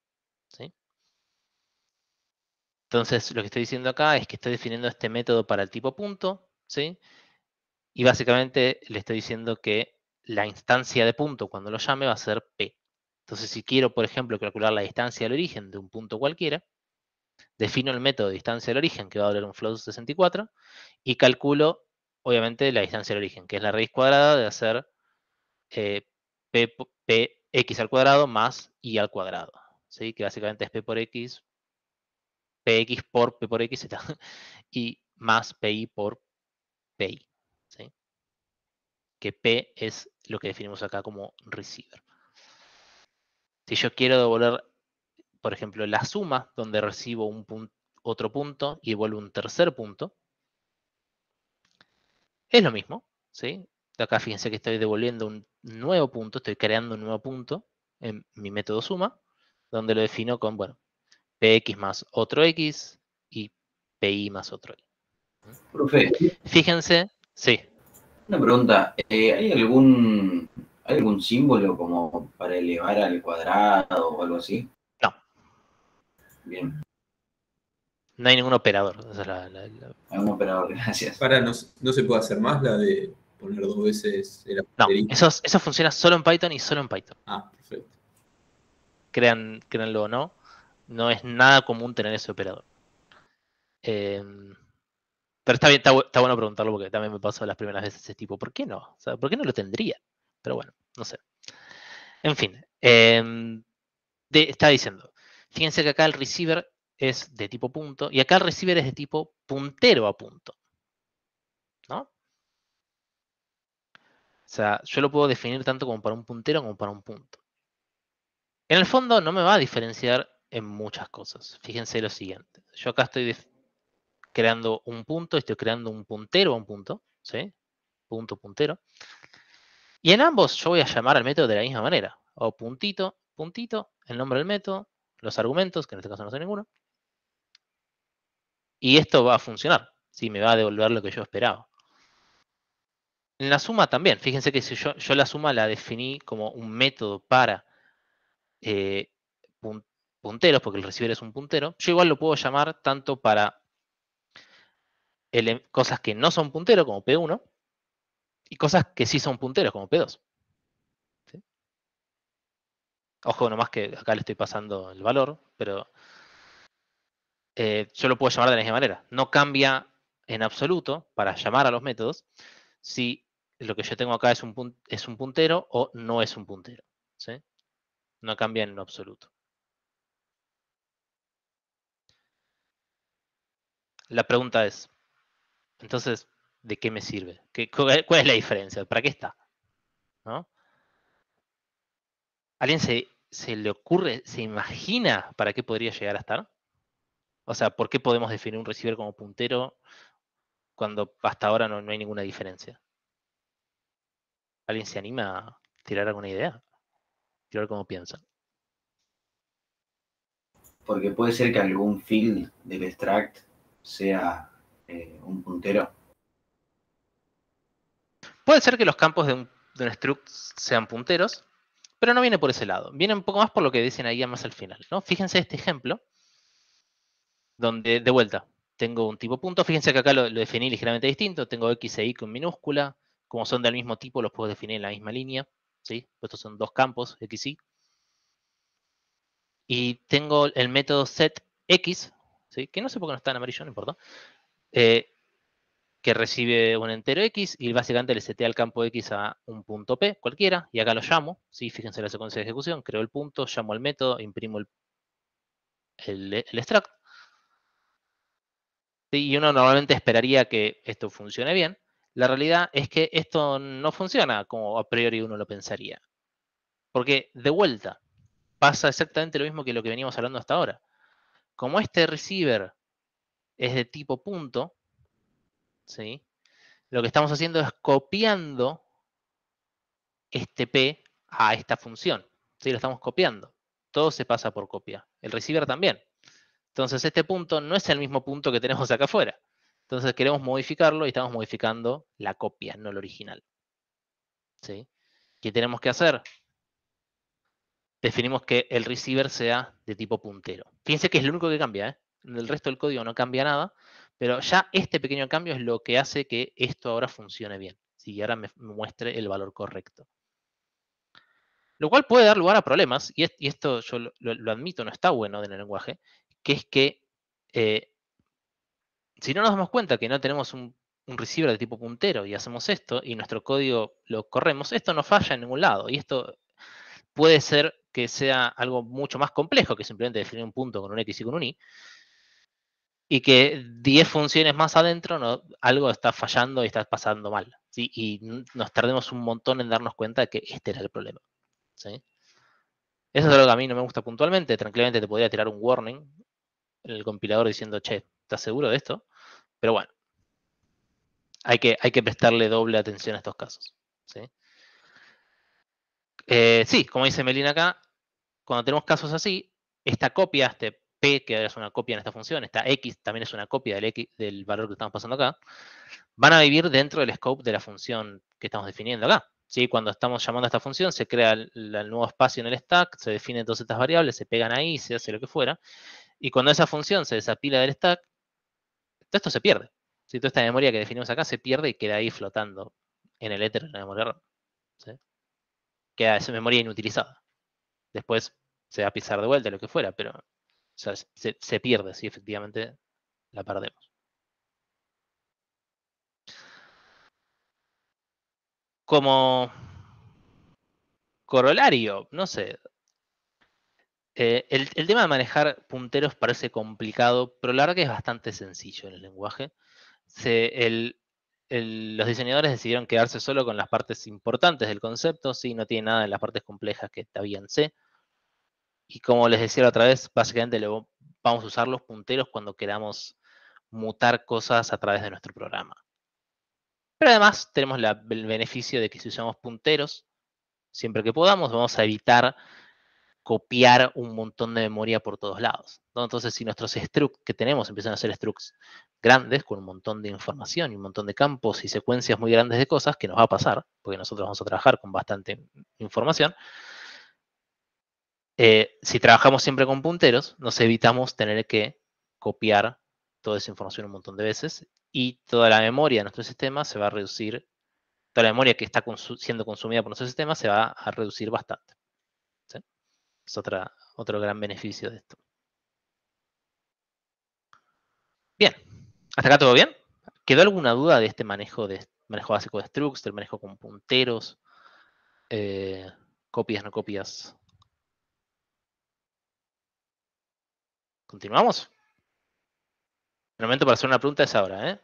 Entonces, lo que estoy diciendo acá es que estoy definiendo este método para el tipo punto, ¿sí? Y básicamente le estoy diciendo que la instancia de punto cuando lo llame va a ser P. Entonces, si quiero, por ejemplo, calcular la distancia del origen de un punto cualquiera, defino el método de distancia del origen, que va a valer un float 64, y calculo, obviamente, la distancia del origen, que es la raíz cuadrada de hacer eh, px al cuadrado más y al cuadrado, ¿sí? que básicamente es p por x, px por p por x, y más pi por pi, que p es lo que definimos acá como receiver. Si yo quiero devolver por ejemplo, la suma, donde recibo un otro punto y vuelvo un tercer punto, es lo mismo. ¿sí? Acá fíjense que estoy devolviendo un nuevo punto, estoy creando un nuevo punto en mi método suma, donde lo defino con, bueno, px más otro x y pi más otro y. Profe. Fíjense, sí. Una pregunta, eh, ¿hay algún, ¿hay algún símbolo como para elevar al cuadrado o algo así? Bien. No hay ningún operador. Ningún operador, gracias. Para, no, se puede hacer más la de poner dos veces el No, eso, eso funciona solo en Python y solo en Python. Ah, perfecto. Crean, créanlo o no, no es nada común tener ese operador. Em, pero está bien, está, bueno preguntarlo porque también me pasó las primeras veces ese tipo. ¿Por qué no? ¿por qué no lo tendría? Pero bueno, no sé. En fin, em, está diciendo, Fíjense que acá el receiver es de tipo punto y acá el receiver es de tipo puntero a punto. ¿No? O sea, yo lo puedo definir tanto como para un puntero como para un punto. En el fondo no me va a diferenciar en muchas cosas. Fíjense lo siguiente. Yo acá estoy creando un punto, estoy creando un puntero a un punto, ¿sí? Punto, puntero. Y en ambos yo voy a llamar al método de la misma manera. O puntito, puntito, el nombre del método, los argumentos, que en este caso no sé ninguno. Y esto va a funcionar, si me va a devolver lo que yo esperaba. En la suma también, fíjense que si yo, la suma la definí como un método para eh, punteros, porque el receiver es un puntero, yo igual lo puedo llamar tanto para cosas que no son punteros, como P1, y cosas que sí son punteros, como P2. Ojo, nomás que acá le estoy pasando el valor, pero eh, yo lo puedo llamar de la misma manera. No cambia en absoluto para llamar a los métodos si lo que yo tengo acá es un, es un puntero o no es un puntero. No cambia en absoluto. La pregunta es, entonces, ¿de qué me sirve? ¿Qué, cuál, es la diferencia? ¿Para qué está? ¿No? ¿Alguien se, le ocurre, se imagina para qué podría llegar a estar? O sea, ¿por qué podemos definir un receiver como puntero cuando hasta ahora no, no hay ninguna diferencia? ¿Alguien se anima a tirar alguna idea? Ver cómo piensan. Porque puede ser que algún field del extract sea eh, un puntero. Puede ser que los campos de un, struct sean punteros, pero no viene por ese lado. Viene un poco más por lo que dicen ahí más al final. ¿no? Fíjense este ejemplo, donde de vuelta tengo un tipo punto. Fíjense que acá lo, definí ligeramente distinto. Tengo x e y con minúscula. Como son del mismo tipo, los puedo definir en la misma línea. ¿sí? Estos son dos campos, x, y. Y tengo el método setX, que no sé por qué no está en amarillo, no importa. Eh, que recibe un entero X y básicamente le setea el campo X a un punto P cualquiera y acá lo llamo, ¿sí? fíjense la secuencia de ejecución, creo el punto, llamo al método, imprimo el, el extract. Y uno normalmente esperaría que esto funcione bien. La realidad es que esto no funciona como a priori uno lo pensaría. Porque de vuelta, pasa exactamente lo mismo que lo que veníamos hablando hasta ahora. Como este receiver es de tipo punto, ¿sí? Lo que estamos haciendo es copiando este P a esta función. ¿sí? Lo estamos copiando. Todo se pasa por copia. El receiver también. Entonces este punto no es el mismo punto que tenemos acá afuera. Entonces queremos modificarlo y estamos modificando la copia, no el original. ¿Sí? ¿Qué tenemos que hacer? Definimos que el receiver sea de tipo puntero. Fíjense que es lo único que cambia. ¿eh? El resto del código no cambia nada. Pero ya este pequeño cambio es lo que hace que esto ahora funcione bien. Y ahora me, muestre el valor correcto. Lo cual puede dar lugar a problemas, y, esto yo lo, admito, no está bueno en el lenguaje, que es que eh, si no nos damos cuenta que no tenemos un, un, receiver de tipo puntero y hacemos esto y nuestro código lo corremos, esto no falla en ningún lado. Y esto puede ser que sea algo mucho más complejo que simplemente definir un punto con un X y con un Y, y que 10 funciones más adentro algo está fallando y está pasando mal. Y nos tardemos un montón en darnos cuenta de que este era el problema. ¿sí? Eso es algo que a mí no me gusta puntualmente. Tranquilamente te podría tirar un warning en el compilador diciendo, che, ¿estás seguro de esto? Pero bueno, hay que, hay que prestarle doble atención a estos casos. ¿sí? Eh, sí, como dice Melina acá, cuando tenemos casos así, esta copia, este P, que es una copia en esta función, esta X también es una copia del, valor que estamos pasando acá, van a vivir dentro del scope de la función que estamos definiendo acá. ¿sí? Cuando estamos llamando a esta función, se crea el, nuevo espacio en el stack, se definen todas estas variables, se pegan ahí, se hace lo que fuera. Y cuando esa función se desapila del stack, todo esto se pierde. ¿sí? Toda esta memoria que definimos acá se pierde y queda ahí flotando en el éter de la memoria RAM. Queda esa memoria inutilizada. Después se va a pisar de vuelta, lo que fuera, pero se, se pierde si efectivamente la perdemos. Como corolario, no sé. Eh, el, el, tema de manejar punteros parece complicado, pero la verdad que es bastante sencillo en el lenguaje. El, los diseñadores decidieron quedarse solo con las partes importantes del concepto, sí, no tiene nada en las partes complejas que todavía en C. Y como les decía la otra vez, básicamente vamos a usar los punteros cuando queramos mutar cosas a través de nuestro programa. Pero además tenemos el beneficio de que si usamos punteros, siempre que podamos, vamos a evitar copiar un montón de memoria por todos lados. Entonces, si nuestros structs que tenemos empiezan a ser structs grandes, con un montón de información y un montón de campos y secuencias muy grandes de cosas, que nos va a pasar, porque nosotros vamos a trabajar con bastante información, eh, si trabajamos siempre con punteros, nos evitamos tener que copiar toda esa información un montón de veces y toda la memoria de nuestro sistema se va a reducir, toda la memoria que está siendo consumida por nuestro sistema se va a reducir bastante. Es otra, otro gran beneficio de esto. Bien, ¿hasta acá todo bien? ¿Quedó alguna duda de este manejo manejo básico de structs, del manejo con punteros, eh, copias, no copias? ¿Continuamos? El momento para hacer una pregunta es ahora, ¿eh?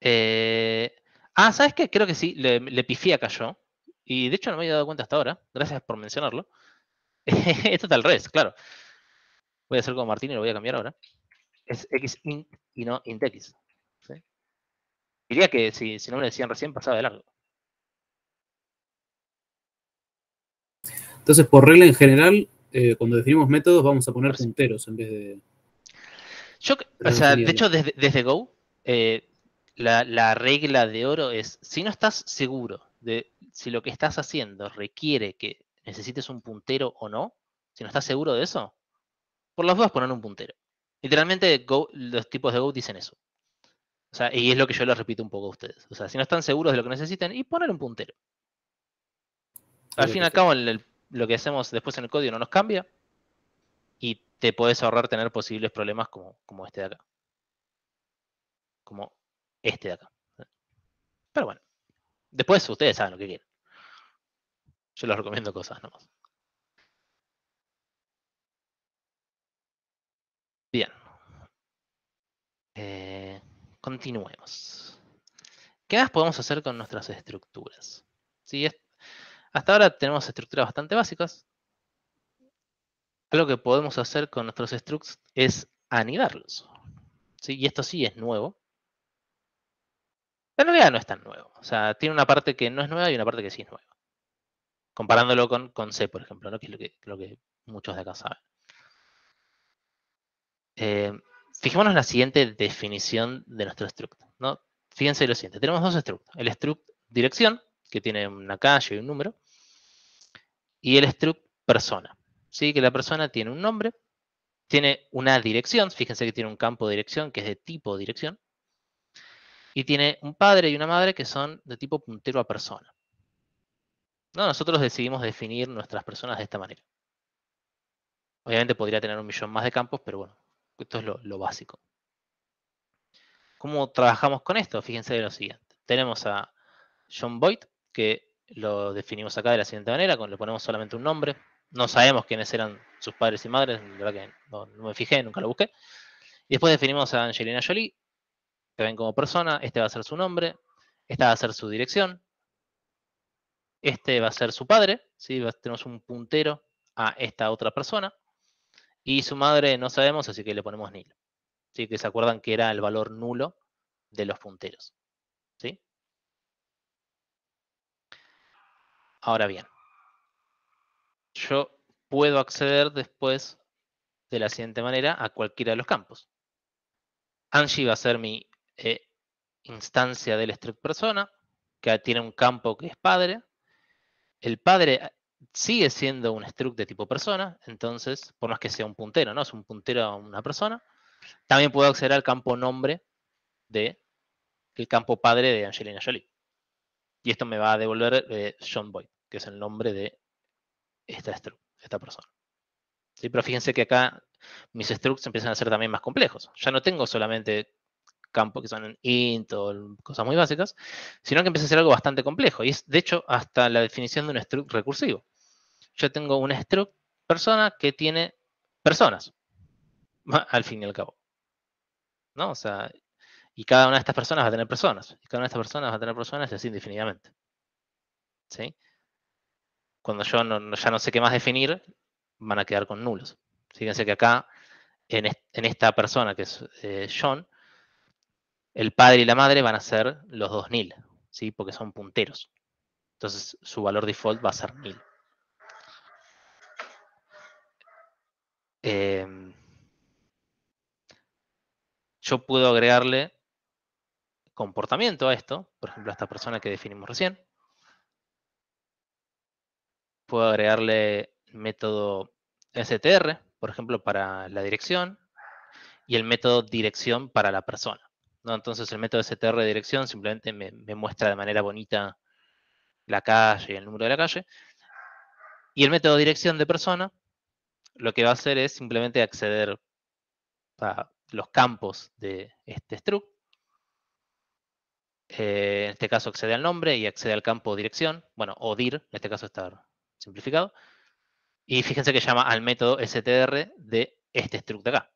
Eh, ah, ¿sabes qué? Creo que sí, le, le acá yo. Y de hecho no me había dado cuenta hasta ahora. Gracias por mencionarlo. Esto está al revés, claro. Voy a hacer como Martín y lo voy a cambiar ahora. Es x int y no int x. ¿sí? Diría que si, si no me lo decían recién, pasaba de largo. Entonces, por regla en general, eh, cuando definimos métodos, vamos a poner punteros en vez de. Yo, o sea, de hecho, desde, desde Go, eh, la, la regla de oro es: si no estás seguro de si lo que estás haciendo requiere que necesites un puntero o no, si no estás seguro de eso, por las dudas poner un puntero. Literalmente Go- los tipos de Go dicen eso. O sea, y es lo que yo les repito un poco a ustedes. O sea, si no están seguros de lo que necesitan, y poner un puntero. Al fin y al cabo, el- el- lo que hacemos después en el código no nos cambia. Y te puedes ahorrar tener posibles problemas como, como este de acá. Como este de acá. Pero bueno. Después ustedes saben lo que quieren. Yo les recomiendo cosas nomás. Bien. Eh, continuemos. ¿Qué más podemos hacer con nuestras estructuras? Sí, hasta ahora tenemos estructuras bastante básicas. Algo que podemos hacer con nuestros structs es anidarlos. ¿sí? Y esto sí es nuevo. En realidad no es tan nuevo. O sea, tiene una parte que no es nueva y una parte que sí es nueva. Comparándolo con, con C, por ejemplo, que es lo que, lo que muchos de acá saben. Eh, fijémonos en la siguiente definición de nuestro struct. ¿no? Fíjense lo siguiente. Tenemos dos structs. El struct dirección, que tiene una calle y un número. Y el struct persona. ¿sí? Que la persona tiene un nombre, tiene una dirección. Fíjense que tiene un campo de dirección que es de tipo dirección. Y tiene un padre y una madre que son de tipo puntero a persona. No, nosotros decidimos definir nuestras personas de esta manera. Obviamente podría tener un millón más de campos, pero bueno, esto es lo, básico. ¿Cómo trabajamos con esto? Fíjense de lo siguiente. Tenemos a John Boyd, que lo definimos acá de la siguiente manera, le ponemos solamente un nombre. No sabemos quiénes eran sus padres y madres, la verdad que no, no me fijé, nunca lo busqué. Y después definimos a Angelina Jolie, ven como persona, este va a ser su nombre, esta va a ser su dirección, este va a ser su padre, ¿sí? Tenemos un puntero a esta otra persona, y su madre no sabemos, así que le ponemos nil. ¿sí? Que se acuerdan que era el valor nulo de los punteros. ¿sí? Ahora bien, yo puedo acceder después de la siguiente manera a cualquiera de los campos. Angie va a ser mi eh, instancia del struct persona, que tiene un campo que es padre. El padre eh, sigue siendo un struct de tipo persona, entonces, por más que sea un puntero, ¿no? Es un puntero a una persona. También puedo acceder al campo nombre de el campo padre de Angelina Jolie. Y esto me va a devolver eh, John Boyd, que es el nombre de esta struct, esta persona. ¿Sí? Pero fíjense que acá mis structs empiezan a ser también más complejos. Ya no tengo solamente campos que son int o cosas muy básicas, sino que empieza a ser algo bastante complejo. Y es, de hecho, hasta la definición de un struct recursivo. Yo tengo un struct persona que tiene personas, al fin y al cabo. ¿No? O sea, y cada una de estas personas va a tener personas. Cada una de estas personas va a tener personas y así indefinidamente. ¿Sí? Cuando yo no- ya no sé qué más definir, van a quedar con nulos. Fíjense que acá, en, est- en esta persona que es eh, John, el padre y la madre van a ser los dos nil, ¿sí? Porque son punteros. Entonces su valor default va a ser nil. Em, yo puedo agregarle comportamiento a esto, por ejemplo, a esta persona que definimos recién. Puedo agregarle método str, por ejemplo, para la dirección, y el método dirección para la persona. ¿No? Entonces el método str de dirección simplemente me, muestra de manera bonita la calle y el número de la calle. Y el método dirección de persona lo que va a hacer es simplemente acceder a los campos de este struct. Eh, en este caso accede al nombre y accede al campo dirección, bueno, o dir, en este caso está simplificado. Y fíjense que llama al método str de este struct de acá,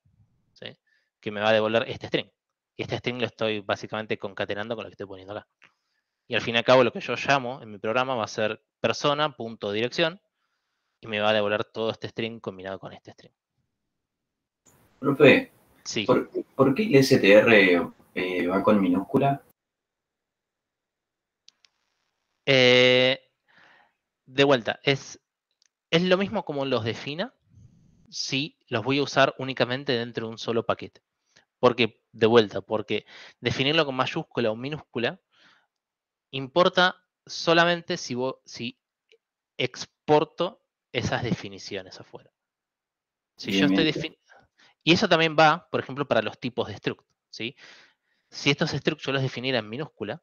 que me va a devolver este string. Y este string lo estoy básicamente concatenando con lo que estoy poniendo acá. Y al fin y al cabo lo que yo llamo en mi programa va a ser persona.dirección y me va a devolver todo este string combinado con este string. Profe, Sí. ¿por, por qué el STR eh, va con minúscula? Eh, de vuelta, es, es lo mismo como los defina si los voy a usar únicamente dentro de un solo paquete. Porque, de vuelta, porque definirlo con mayúscula o minúscula importa solamente si, vo- si exporto esas definiciones afuera. Si yo estoy. Y eso también va, por ejemplo, para los tipos de struct. ¿sí? Si estos struct yo los definiera en minúscula,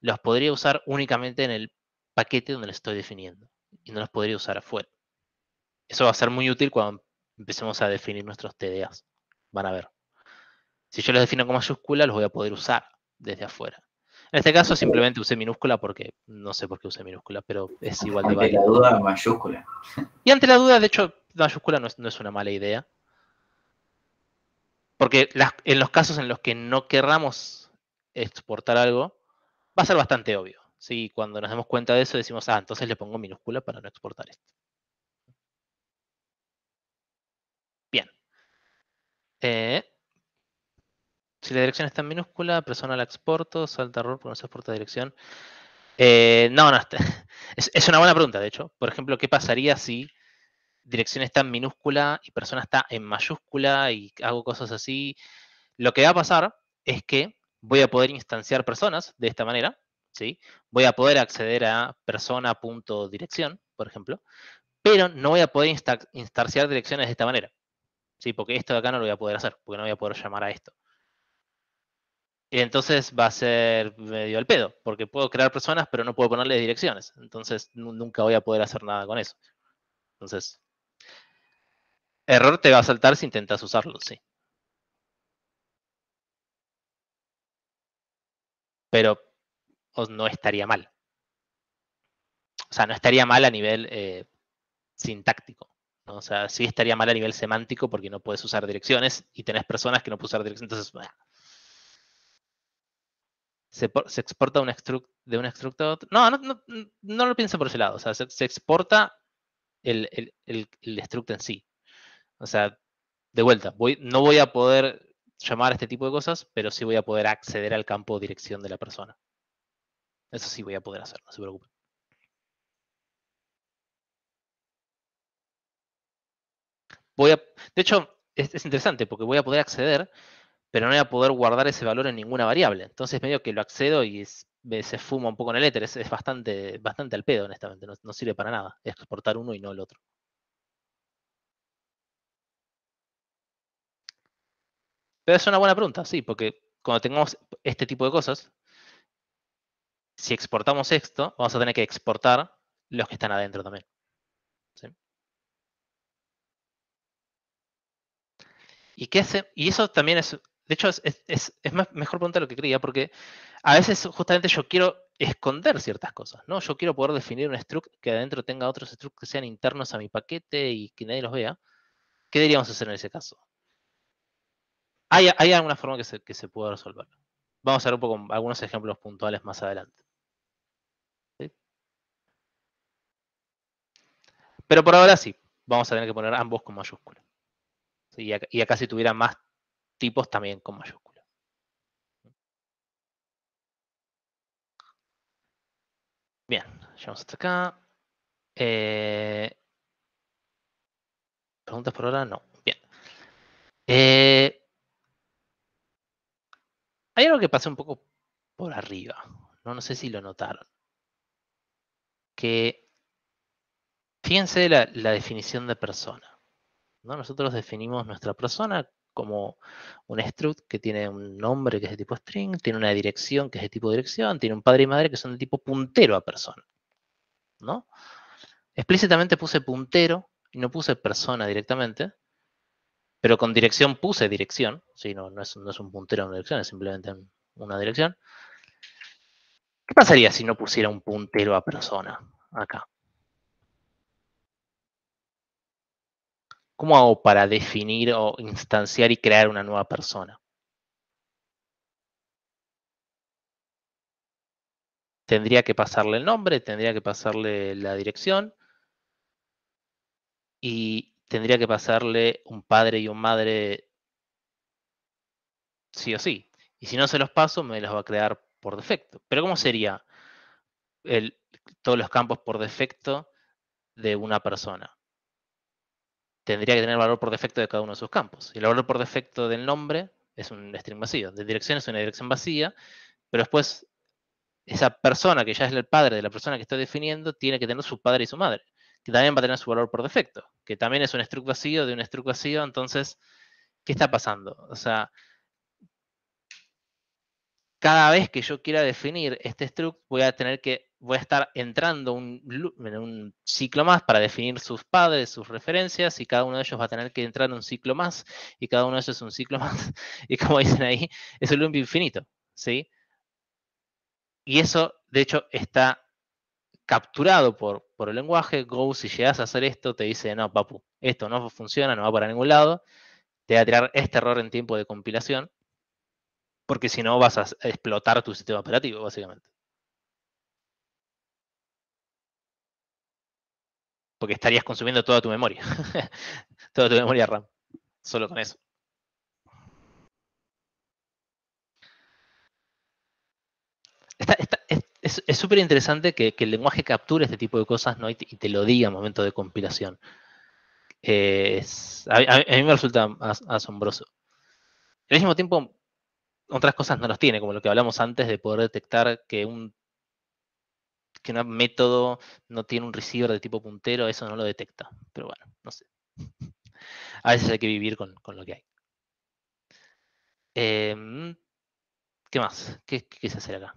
los podría usar únicamente en el paquete donde los estoy definiendo. Y no los podría usar afuera. Eso va a ser muy útil cuando empecemos a definir nuestros TDAs. Van a ver. Si yo los defino con mayúscula, los voy a poder usar desde afuera. En este caso simplemente usé minúscula porque no sé por qué usé minúscula, pero es igual de Ante la válido. duda, mayúscula. Y ante la duda, de hecho, mayúscula no es, no es una mala idea. Porque las- en los casos en los que no querramos exportar algo, va a ser bastante obvio. ¿sí? Cuando nos demos cuenta de eso, decimos, ah, entonces le pongo minúscula para no exportar esto. Bien. Eh, si la dirección está en minúscula, persona la exporto, salta error porque no se exporta dirección. Eh, no, no, es, una buena pregunta, de hecho. Por ejemplo, ¿qué pasaría si dirección está en minúscula y persona está en mayúscula y hago cosas así? Lo que va a pasar es que voy a poder instanciar personas de esta manera, ¿sí? Voy a poder acceder a persona.dirección, por ejemplo, pero no voy a poder insta- instanciar direcciones de esta manera, ¿sí? Porque esto de acá no lo voy a poder hacer, porque no voy a poder llamar a esto. Y entonces va a ser medio al pedo, porque puedo crear personas, pero no puedo ponerles direcciones. Entonces nu- nunca voy a poder hacer nada con eso. Entonces, error te va a saltar si intentas usarlo, sí. Pero no estaría mal. O sea, no estaría mal a nivel eh, sintáctico. ¿no? O sea, sí estaría mal a nivel semántico porque no puedes usar direcciones y tenés personas que no pueden usar direcciones. Entonces. Se, por- se exporta un extruct, de un extruct a otro. No, no, no, no lo pienso por ese lado. O sea, se, exporta el, el, el, el en sí. O sea, de vuelta, voy, no voy a poder llamar a este tipo de cosas, pero sí voy a poder acceder al campo dirección de la persona. Eso sí voy a poder hacer, no se preocupen. Voy a, de hecho, es interesante porque voy a poder acceder, pero no voy a poder guardar ese valor en ninguna variable. Entonces medio que lo accedo y es- se fuma un poco en el éter. Es, bastante, bastante al pedo, honestamente. No, sirve para nada. Exportar uno y no el otro. Pero es una buena pregunta, sí, porque cuando tengamos este tipo de cosas, si exportamos esto, vamos a tener que exportar los que están adentro también. ¿Y qué hace? Y eso también es, de hecho, es, es- es- más, mejor pregunta lo que creía, porque a veces justamente yo quiero esconder ciertas cosas, ¿no? Yo quiero poder definir un struct que adentro tenga otros structs que sean internos a mi paquete y que nadie los vea. ¿Qué deberíamos hacer en ese caso? Hay, hay alguna forma que se, que se pueda resolver. Vamos a ver un poco algunos ejemplos puntuales más adelante. Pero por ahora sí, vamos a tener que poner ambos con mayúscula. Y, acá, y acá si tuviera más tipos también con mayúscula. Bien, llegamos hasta acá. Eh, ¿Preguntas por ahora? No. Bien. Eh, hay algo que pasé un poco por arriba. No, no sé si lo notaron. Que fíjense la, la definición de persona. ¿no? Nosotros definimos nuestra persona como un struct que tiene un nombre que es de tipo string, tiene una dirección que es de tipo dirección, tiene un padre y madre que son de tipo puntero a persona. ¿no? Explícitamente puse puntero y no puse persona directamente, pero con dirección puse dirección, ¿sí? no, no, es, no es un puntero a una dirección, es simplemente una dirección. ¿Qué pasaría si no pusiera un puntero a persona acá? ¿Cómo hago para definir o instanciar y crear una nueva persona? Tendría que pasarle el nombre, tendría que pasarle la dirección y tendría que pasarle un padre y un madre sí o sí. Y si no se los paso, me los va a crear por defecto. Pero ¿cómo sería todos los campos por defecto de una persona? Tendría que tener valor por defecto de cada uno de sus campos. Y el valor por defecto del nombre es un string vacío. De dirección es una dirección vacía, pero después esa persona que ya es el padre de la persona que estoy definiendo tiene que tener su padre y su madre, que también va a tener su valor por defecto, que también es un struct vacío de un struct vacío. Entonces, ¿qué está pasando? O sea, cada vez que yo quiera definir este struct, voy a tener que, voy a estar entrando un, en un ciclo más para definir sus padres, sus referencias, y cada uno de ellos va a tener que entrar en un ciclo más, y cada uno de ellos es un ciclo más, y como dicen ahí, es un loop infinito, ¿sí? Y eso, de hecho, está capturado por, por el lenguaje. Go, si llegas a hacer esto, te dice, no, papu, esto no funciona, no va para ningún lado, te va a tirar este error en tiempo de compilación, porque si no vas a explotar tu sistema operativo, básicamente. Porque estarías consumiendo toda tu memoria, toda tu memoria RAM, solo con eso. es súper interesante que, el lenguaje capture este tipo de cosas ¿no? y, te, lo diga en momento de compilación. a, mí me resulta asombroso. Al mismo tiempo, otras cosas no los tiene, como lo que hablamos antes de poder detectar que un, que un método no tiene un receiver de tipo puntero, eso no lo detecta. Pero bueno, no sé. A veces hay que vivir con, lo que hay. Em, ¿Qué más? ¿Qué, ¿Qué, quise hacer acá?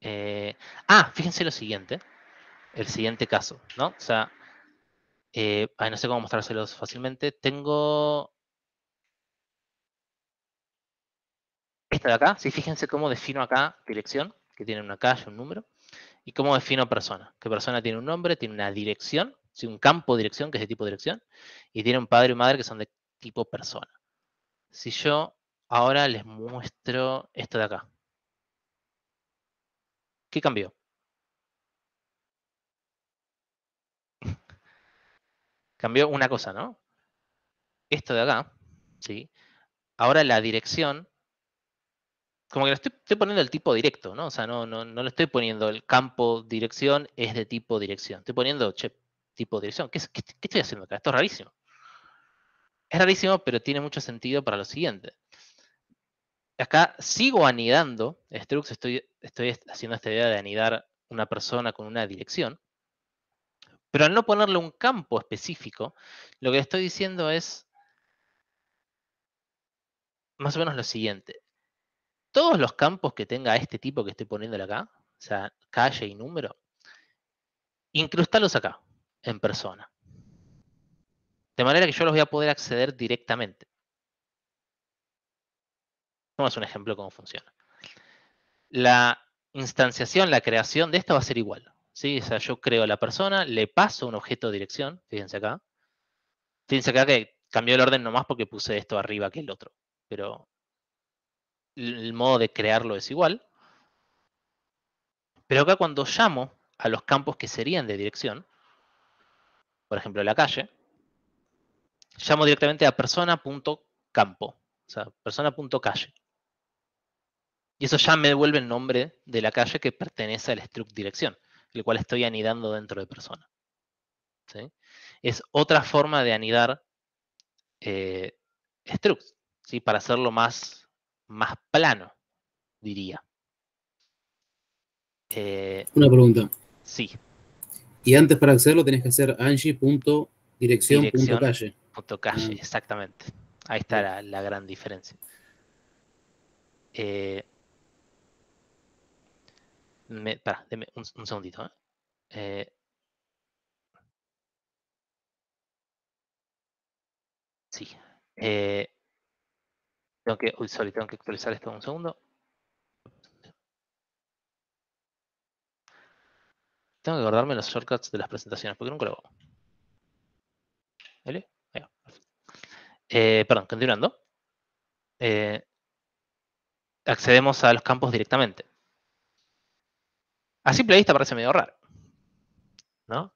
Eh, ah, fíjense lo siguiente. El siguiente caso, ¿no? O sea, eh, no sé cómo mostrárselos fácilmente. Tengo esta de acá, sí, fíjense cómo defino acá dirección, que tiene una calle, un número, y cómo defino persona, que persona tiene un nombre, tiene una dirección, ¿sí? un campo de dirección, que es de tipo dirección, y tiene un padre y madre que son de tipo persona. Si yo ahora les muestro esto de acá, ¿qué cambió? Cambió una cosa, ¿no? Esto de acá, ¿sí? Ahora la dirección como que le estoy, poniendo el tipo directo, ¿no? O sea, no, no, no le estoy poniendo el campo dirección es de tipo dirección. Estoy poniendo, che, tipo dirección. ¿Qué, estoy haciendo acá? Esto es rarísimo. Es rarísimo, pero tiene mucho sentido para lo siguiente. Acá sigo anidando, Strux, estoy, estoy haciendo esta idea de anidar una persona con una dirección, pero al no ponerle un campo específico, lo que estoy diciendo es más o menos lo siguiente todos los campos que tenga este tipo que estoy poniéndole acá, o sea, calle y número, incrustalos acá, en persona. De manera que yo los voy a poder acceder directamente. Vamos un ejemplo de cómo funciona. La instanciación, la creación de esto va a ser igual. ¿sí? O sea, yo creo a la persona, le paso un objeto de dirección, fíjense acá. Fíjense acá que cambió el orden nomás porque puse esto arriba que el otro. Pero el modo de crearlo es igual. Pero acá cuando llamo a los campos que serían de dirección, por ejemplo la calle, llamo directamente a persona.campo, o sea, persona.calle. Y eso ya me devuelve el nombre de la calle que pertenece al struct dirección, el cual estoy anidando dentro de persona. Es otra forma de anidar eh, structs, ¿sí? para hacerlo más más plano, diría. Eh, Una pregunta. Sí. Y antes para hacerlo tenés que hacer angie.dirección.calle. Punto calle, ah. exactamente. Ahí está la, gran diferencia. Eh, me, un, segundito. ¿eh? eh sí. Eh, tengo que, uy, sorry, tengo que actualizar esto un segundo. Tengo que guardarme los shortcuts de las presentaciones, porque nunca lo hago. ¿Vale? Eh, perdón, continuando. Eh, accedemos a los campos directamente. A simple vista parece medio raro. ¿No?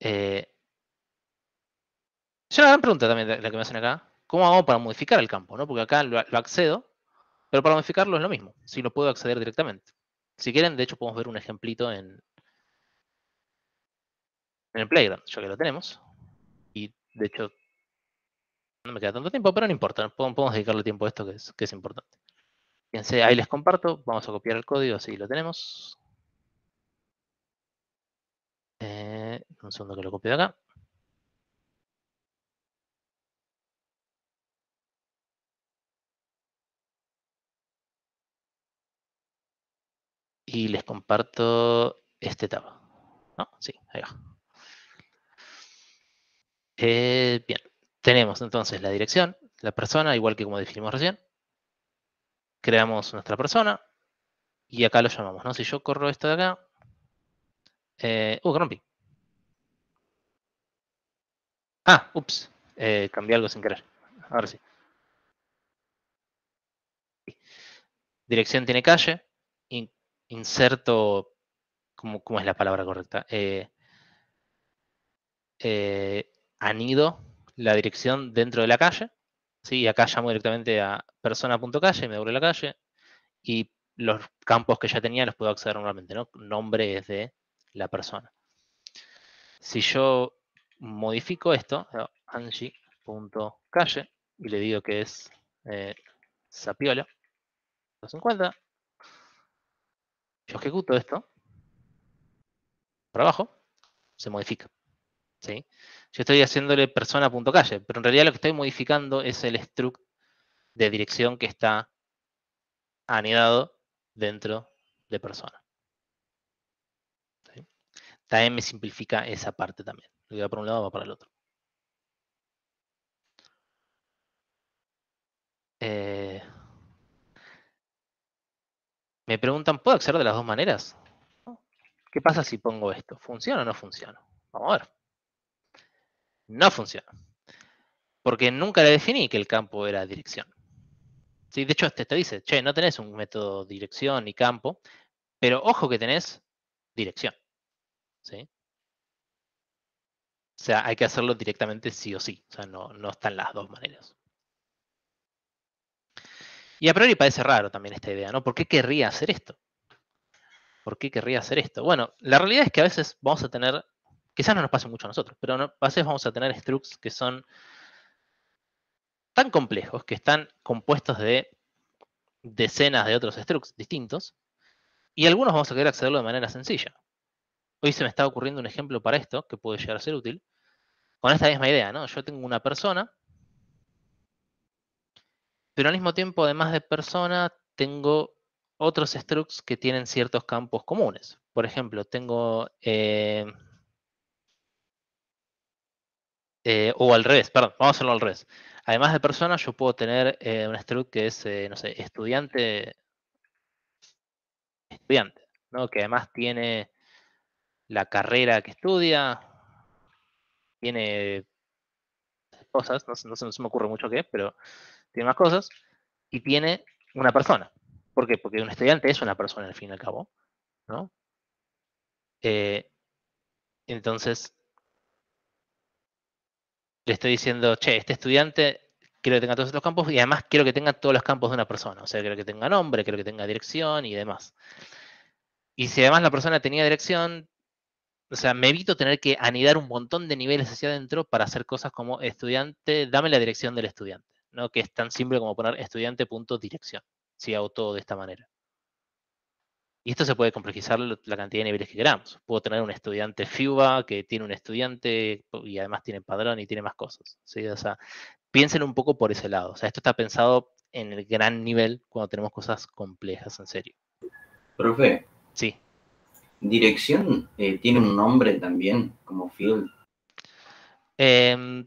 Eh, es una gran pregunta también la que me hacen acá. ¿Cómo hago para modificar el campo? ¿no? Porque acá lo, accedo, pero para modificarlo es lo mismo. Si lo puedo acceder directamente. Si quieren, de hecho, podemos ver un ejemplito en, en el Playground, ya que lo tenemos. Y de hecho, no me queda tanto tiempo, pero no importa. Podemos dedicarle tiempo a esto que es, que es importante. Fíjense, ahí les comparto. Vamos a copiar el código, así lo tenemos. Eh, un segundo que lo copio de acá. Y les comparto este tab. ¿No? Sí, ahí va. Eh, bien, tenemos entonces la dirección, la persona, igual que como definimos recién. Creamos nuestra persona y acá lo llamamos, ¿no? Si yo corro esto de acá, eh, uh, rompí. Ah, ups, eh, cambié algo sin querer. Ahora sí. Dirección tiene calle, inserto, ¿cómo, ¿cómo, es la palabra correcta? Eh, eh, anido la dirección dentro de la calle. ¿sí? Acá llamo directamente a persona.calle, me devuelve la calle. Y los campos que ya tenía los puedo acceder normalmente, ¿no? Nombre es de la persona. Si yo modifico esto, angie.calle, y le digo que es eh, Sapiola 250, yo ejecuto esto, por abajo, se modifica. ¿sí? Yo estoy haciéndole persona.calle, pero en realidad lo que estoy modificando es el struct de dirección que está anidado dentro de persona. También me simplifica esa parte también. Lo voy por un lado, va para el otro. Eh, me preguntan, ¿puedo acceder de las dos maneras? ¿Qué pasa si pongo esto? ¿Funciona o no funciona? Vamos a ver. No funciona. Porque nunca le definí que el campo era dirección. ¿Sí? De hecho, este te dice, che, no tenés un método dirección ni campo, pero ojo que tenés dirección. ¿Sí? O sea, hay que hacerlo directamente sí o sí. O sea, no, no están las dos maneras. Y a priori parece raro también esta idea, ¿no? ¿Por qué querría hacer esto? ¿Por qué querría hacer esto? Bueno, la realidad es que a veces vamos a tener Quizás no nos pase mucho a nosotros, pero a veces vamos a tener structs que son tan complejos, que están compuestos de decenas de otros structs distintos, y algunos vamos a querer accederlo de manera sencilla. Hoy se me está ocurriendo un ejemplo para esto, que puede llegar a ser útil, con esta misma idea, ¿no? Yo tengo una persona, pero al mismo tiempo, además de persona, tengo otros structs que tienen ciertos campos comunes. Por ejemplo, tengo eh, eh, o al revés, perdón, vamos a hacerlo al revés. Además de persona, yo puedo tener eh, un struct que es, no sé, estudiante, estudiante, ¿no? Que además tiene la carrera que estudia, tiene cosas, no, no, se me ocurre mucho qué, pero tiene más cosas, y tiene una persona. ¿Por qué? Porque un estudiante es una persona al fin y al cabo, ¿no? entonces, le estoy diciendo, che, este estudiante quiero que tenga todos estos campos y además quiero que tenga todos los campos de una persona. O sea, quiero que tenga nombre, quiero que tenga dirección y demás. Y si además la persona tenía dirección, o sea, me evito tener que anidar un montón de niveles hacia adentro para hacer cosas como estudiante, dame la dirección del estudiante, ¿no? Que es tan simple como poner estudiante.dirección, si hago todo de esta manera. Y esto se puede complejizar la cantidad de niveles que queramos. Puedo tener un estudiante FIUBA que tiene un estudiante y además tiene padrón y tiene más cosas. O sea, piensen un poco por ese lado. O sea, esto está pensado en el gran nivel cuando tenemos cosas complejas, en serio. Profe. Sí. ¿Dirección eh, tiene un nombre también como field? Em,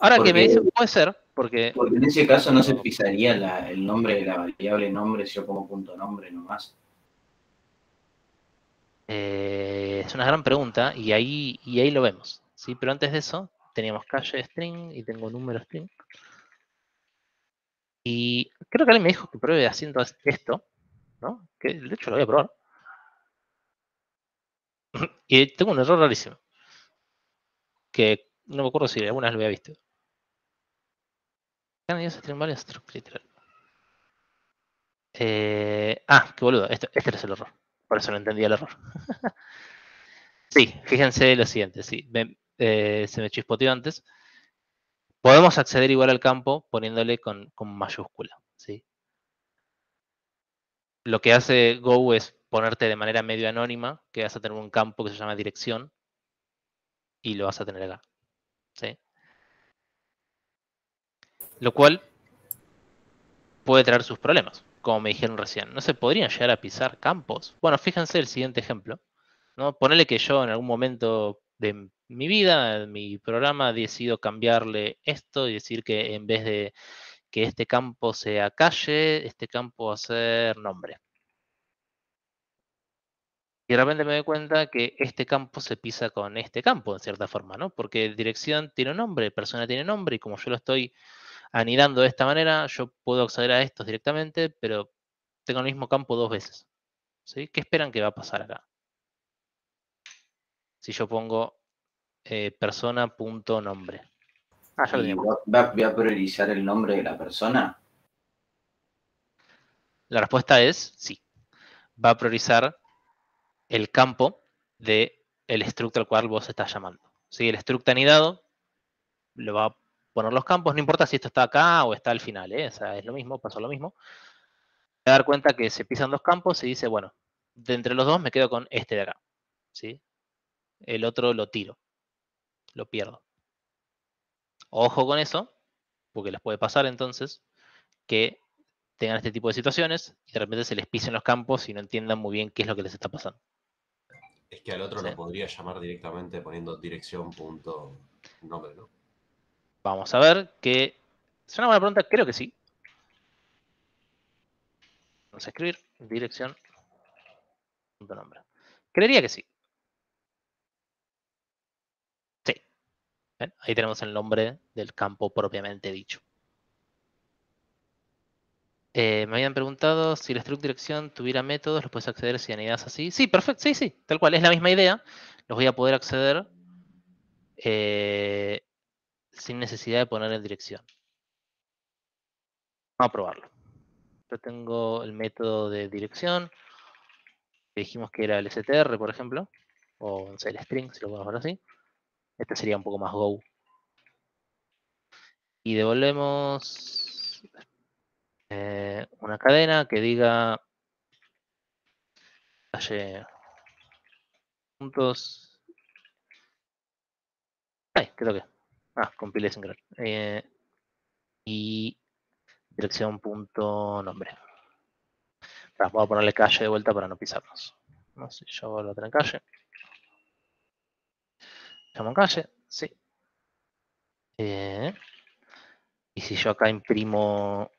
ahora que me dicen, puede ser, porque, en ese caso no se pisaría el nombre de la variable nombre si yo pongo punto nombre nomás. Eh, es una gran pregunta y ahí, y ahí lo vemos. ¿sí? Pero antes de eso, teníamos calle string y tengo número string. Y creo que alguien me dijo que pruebe haciendo esto, ¿no? Que de hecho lo voy a probar. Y tengo un error rarísimo. Que no me acuerdo si alguna vez lo había visto. Eh, ah, qué boludo. Este, este es el error. Por eso no entendía el error. sí, fíjense lo siguiente. Sí, eh, se me chispoteó antes. Podemos acceder igual al campo poniéndole con, mayúscula. ¿sí? Lo que hace Go es ponerte de manera medio anónima que vas a tener un campo que se llama dirección y lo vas a tener acá. ¿sí? Lo cual puede traer sus problemas, como me dijeron recién. No se podrían llegar a pisar campos. Bueno, fíjense el siguiente ejemplo. ¿no? Ponele que yo en algún momento de mi vida, en mi programa, decido cambiarle esto y decir que en vez de que este campo sea calle, este campo va a ser nombre. Y de repente me doy cuenta que este campo se pisa con este campo, en cierta forma, ¿no? Porque dirección tiene un nombre, persona tiene nombre, y como yo lo estoy anidando de esta manera, yo puedo acceder a estos directamente, pero tengo el mismo campo dos veces. ¿sí? ¿Qué esperan que va a pasar acá? Si yo pongo eh, persona.nombre. Ah, va, ¿Voy a priorizar el nombre de la persona? La respuesta es sí. Va a priorizar el campo del el struct al cual vos estás llamando. Si el struct anidado lo va a poner los campos, no importa si esto está acá o está al final, ¿eh? es lo mismo, pasa lo mismo. a dar cuenta que se pisan dos campos y dice, bueno, de entre los dos me quedo con este de acá. ¿sí? El otro lo tiro, lo pierdo. Ojo con eso, porque les puede pasar entonces que tengan este tipo de situaciones y de repente se les pisen los campos y no entiendan muy bien qué es lo que les está pasando. Es que al otro lo podría llamar directamente poniendo dirección punto nombre, ¿no? Vamos a ver que... ¿Es una buena pregunta? Creo que sí. Vamos a escribir dirección nombre. Creería que sí. Sí. Ahí tenemos el nombre del campo propiamente dicho. Eh, me habían preguntado si la struct dirección tuviera métodos, los puedes acceder si anidas así. Sí, perfecto, sí, sí, tal cual, es la misma idea. Los voy a poder acceder eh, sin necesidad de poner en dirección. Vamos a probarlo. Yo tengo el método de dirección, que dijimos que era el str, por ejemplo, o el string, si lo podemos ver así. Este sería un poco más go. Y devolvemos eh, una cadena que diga puntos. Ay, creo que Ah, compile sin eh, y dirección punto nombre. vamos a ponerle calle de vuelta para no pisarnos. No sé, yo vuelvo a tener calle. Llamo calle, sí. Eh, y si yo acá imprimo...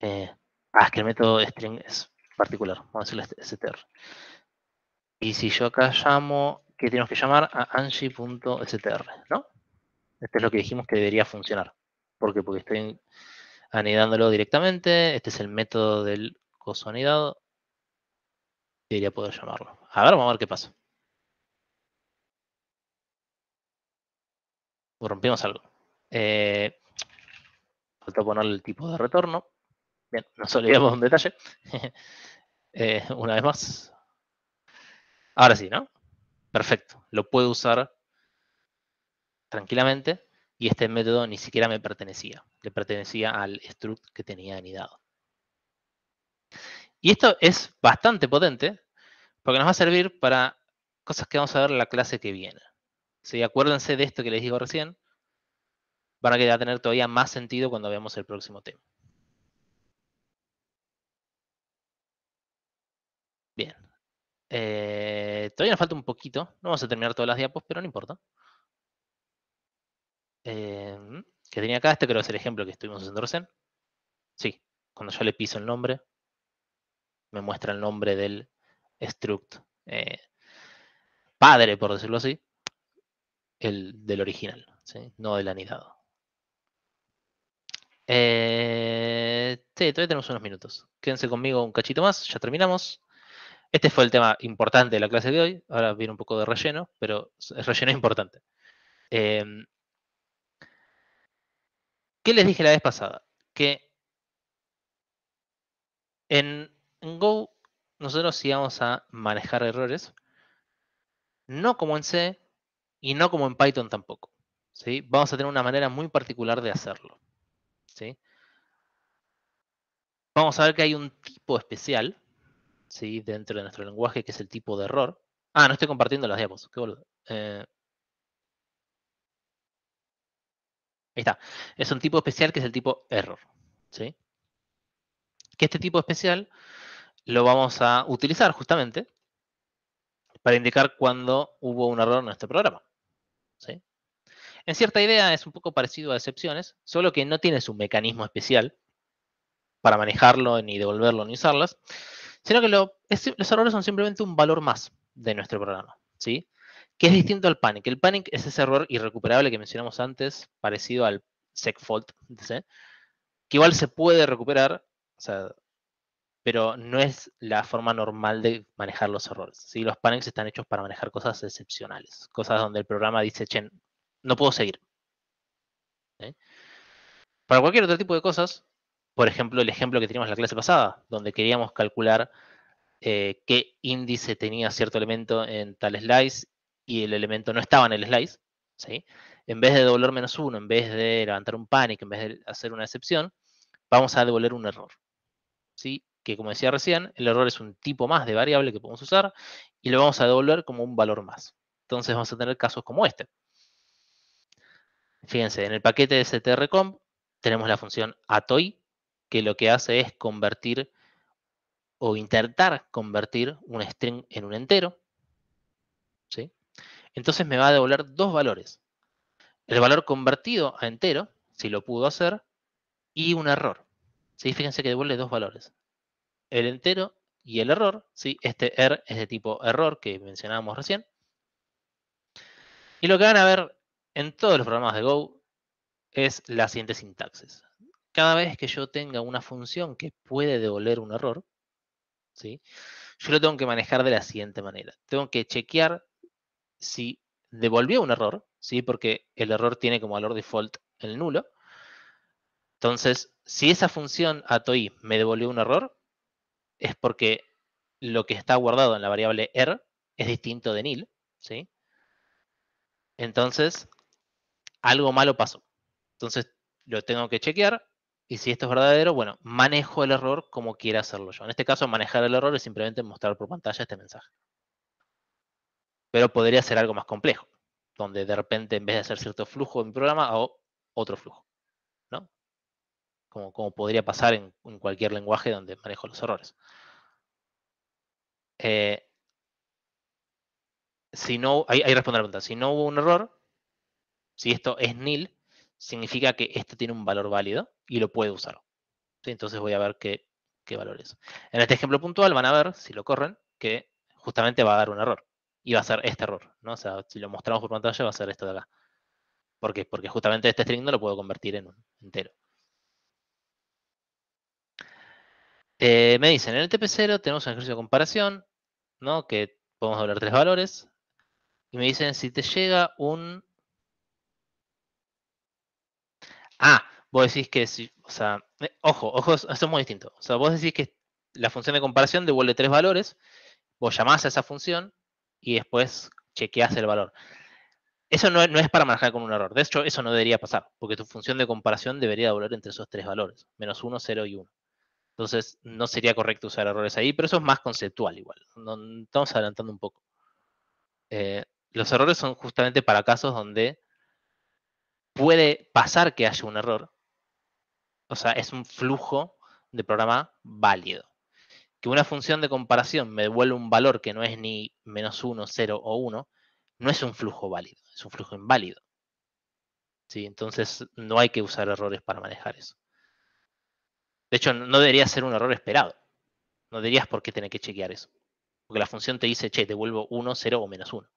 Eh, ah, es que el método string es particular. Vamos a decirle str. Y si yo acá llamo que tenemos que llamar a angie.str, ¿no? Este es lo que dijimos que debería funcionar. ¿Por qué? Porque estoy anidándolo directamente. Este es el método del coso anidado. Debería poder llamarlo. A ver, vamos a ver qué pasa. Rompimos algo. Eh, falta ponerle el tipo de retorno. Bien, nos olvidamos un detalle. Eh, una vez más. Ahora sí, ¿no? Perfecto, lo puedo usar tranquilamente y este método ni siquiera me pertenecía, le pertenecía al struct que tenía anidado. Y esto es bastante potente porque nos va a servir para cosas que vamos a ver en la clase que viene. ¿Sí? Acuérdense de esto que les digo recién, para que va a tener todavía más sentido cuando veamos el próximo tema. Bien, eh, todavía nos falta un poquito. No vamos a terminar todas las diapos, pero no importa. Em, que tenía acá, este creo que es el ejemplo que estuvimos haciendo recién. Sí, cuando yo le piso el nombre, me muestra el nombre del struct eh, padre, por decirlo así. el del original, no del anidado. Eh, sí, todavía tenemos unos minutos. Quédense conmigo un cachito más, ya terminamos. Este fue el tema importante de la clase de hoy. Ahora viene un poco de relleno, pero el relleno es importante. Em, ¿Qué les dije la vez pasada? Que en, Go nosotros íbamos a manejar errores, no como en C y no como en Python tampoco. ¿sí? Vamos a tener una manera muy particular de hacerlo. ¿sí? Vamos a ver que hay un tipo especial ¿sí? dentro de nuestro lenguaje que es el tipo de error. Ah, no estoy compartiendo las diapos, qué. Eh, ahí está. Es un tipo especial que es el tipo error. ¿sí? Que este tipo especial lo vamos a utilizar justamente para indicar cuando hubo un error en este programa. ¿sí? En cierta idea es un poco parecido a excepciones, solo que no tiene su mecanismo especial para manejarlo, ni devolverlo, ni usarlas, sino que los errores son simplemente un valor más de nuestro programa, ¿sí? Que es distinto al panic. El panic es ese error irrecuperable que mencionamos antes, parecido al segfault, que igual se puede recuperar, pero no es la forma normal de manejar los errores. ¿sí? Los panics están hechos para manejar cosas excepcionales, cosas donde el programa dice, che, no puedo seguir. Para cualquier otro tipo de cosas, por ejemplo, el ejemplo que teníamos en la clase pasada, donde queríamos calcular eh, qué índice tenía cierto elemento en tal slice y el elemento no estaba en el slice, ¿sí? en vez de devolver menos uno, en vez de levantar un panic, en vez de hacer una excepción, vamos a devolver un error. ¿sí? Que como decía recién, el error es un tipo más de variable que podemos usar y lo vamos a devolver como un valor más. Entonces vamos a tener casos como este. Fíjense, en el paquete de strcomp tenemos la función atoi, que lo que hace es convertir o intentar convertir un string en un entero. ¿sí? Entonces me va a devolver dos valores. El valor convertido a entero, si lo pudo hacer, y un error. ¿sí? Fíjense que devuelve dos valores. El entero y el error. ¿sí? Este er es de tipo error que mencionábamos recién. Y lo que van a ver en todos los programas de Go es la siguiente sintaxis. Cada vez que yo tenga una función que puede devolver un error, ¿sí? yo lo tengo que manejar de la siguiente manera. Tengo que chequear si devolvió un error, ¿sí? porque el error tiene como valor default el nulo. Entonces, si esa función atoi me devolvió un error, es porque lo que está guardado en la variable er es distinto de nil. ¿sí? Entonces, algo malo pasó. Entonces lo tengo que chequear y si esto es verdadero, bueno, manejo el error como quiera hacerlo yo. En este caso, manejar el error es simplemente mostrar por pantalla este mensaje. Pero podría ser algo más complejo, donde de repente en vez de hacer cierto flujo en mi programa, hago otro flujo. ¿no? Como, como podría pasar en, cualquier lenguaje donde manejo los errores. Eh, si no, ahí, ahí responde la pregunta. Si no hubo un error, si esto es nil, significa que esto tiene un valor válido y lo puede usar. Entonces voy a ver qué, qué valor es. En este ejemplo puntual van a ver, si lo corren, que justamente va a dar un error. Y va a ser este error. ¿no? O sea, si lo mostramos por pantalla va a ser esto de acá. ¿Por? Porque justamente este string no lo puedo convertir en un entero. Eh, me dicen, en el TP0 tenemos un ejercicio de comparación, ¿no? Que podemos doblar tres valores. Y me dicen, si te llega un Ah, vos decís que si, o sea, eh, ojo, ojo, eso es muy distinto. O sea, vos decís que la función de comparación devuelve tres valores, vos llamás a esa función y después chequeás el valor. Eso no, es para manejar con un error. De hecho, eso no debería pasar, porque tu función de comparación debería devolver entre esos tres valores, menos uno, cero y uno. Entonces, no sería correcto usar errores ahí, pero eso es más conceptual igual. No, estamos adelantando un poco. Eh, los errores son justamente para casos donde puede pasar que haya un error. O sea, es un flujo de programa válido. Que una función de comparación me devuelva un valor que no es ni menos 1, 0 o 1, no es un flujo válido, es un flujo inválido. ¿Sí? Entonces no hay que usar errores para manejar eso. De hecho, no debería ser un error esperado. No deberías por qué tener que chequear eso. Porque la función te dice, che, devuelvo 1, 0 o menos 1.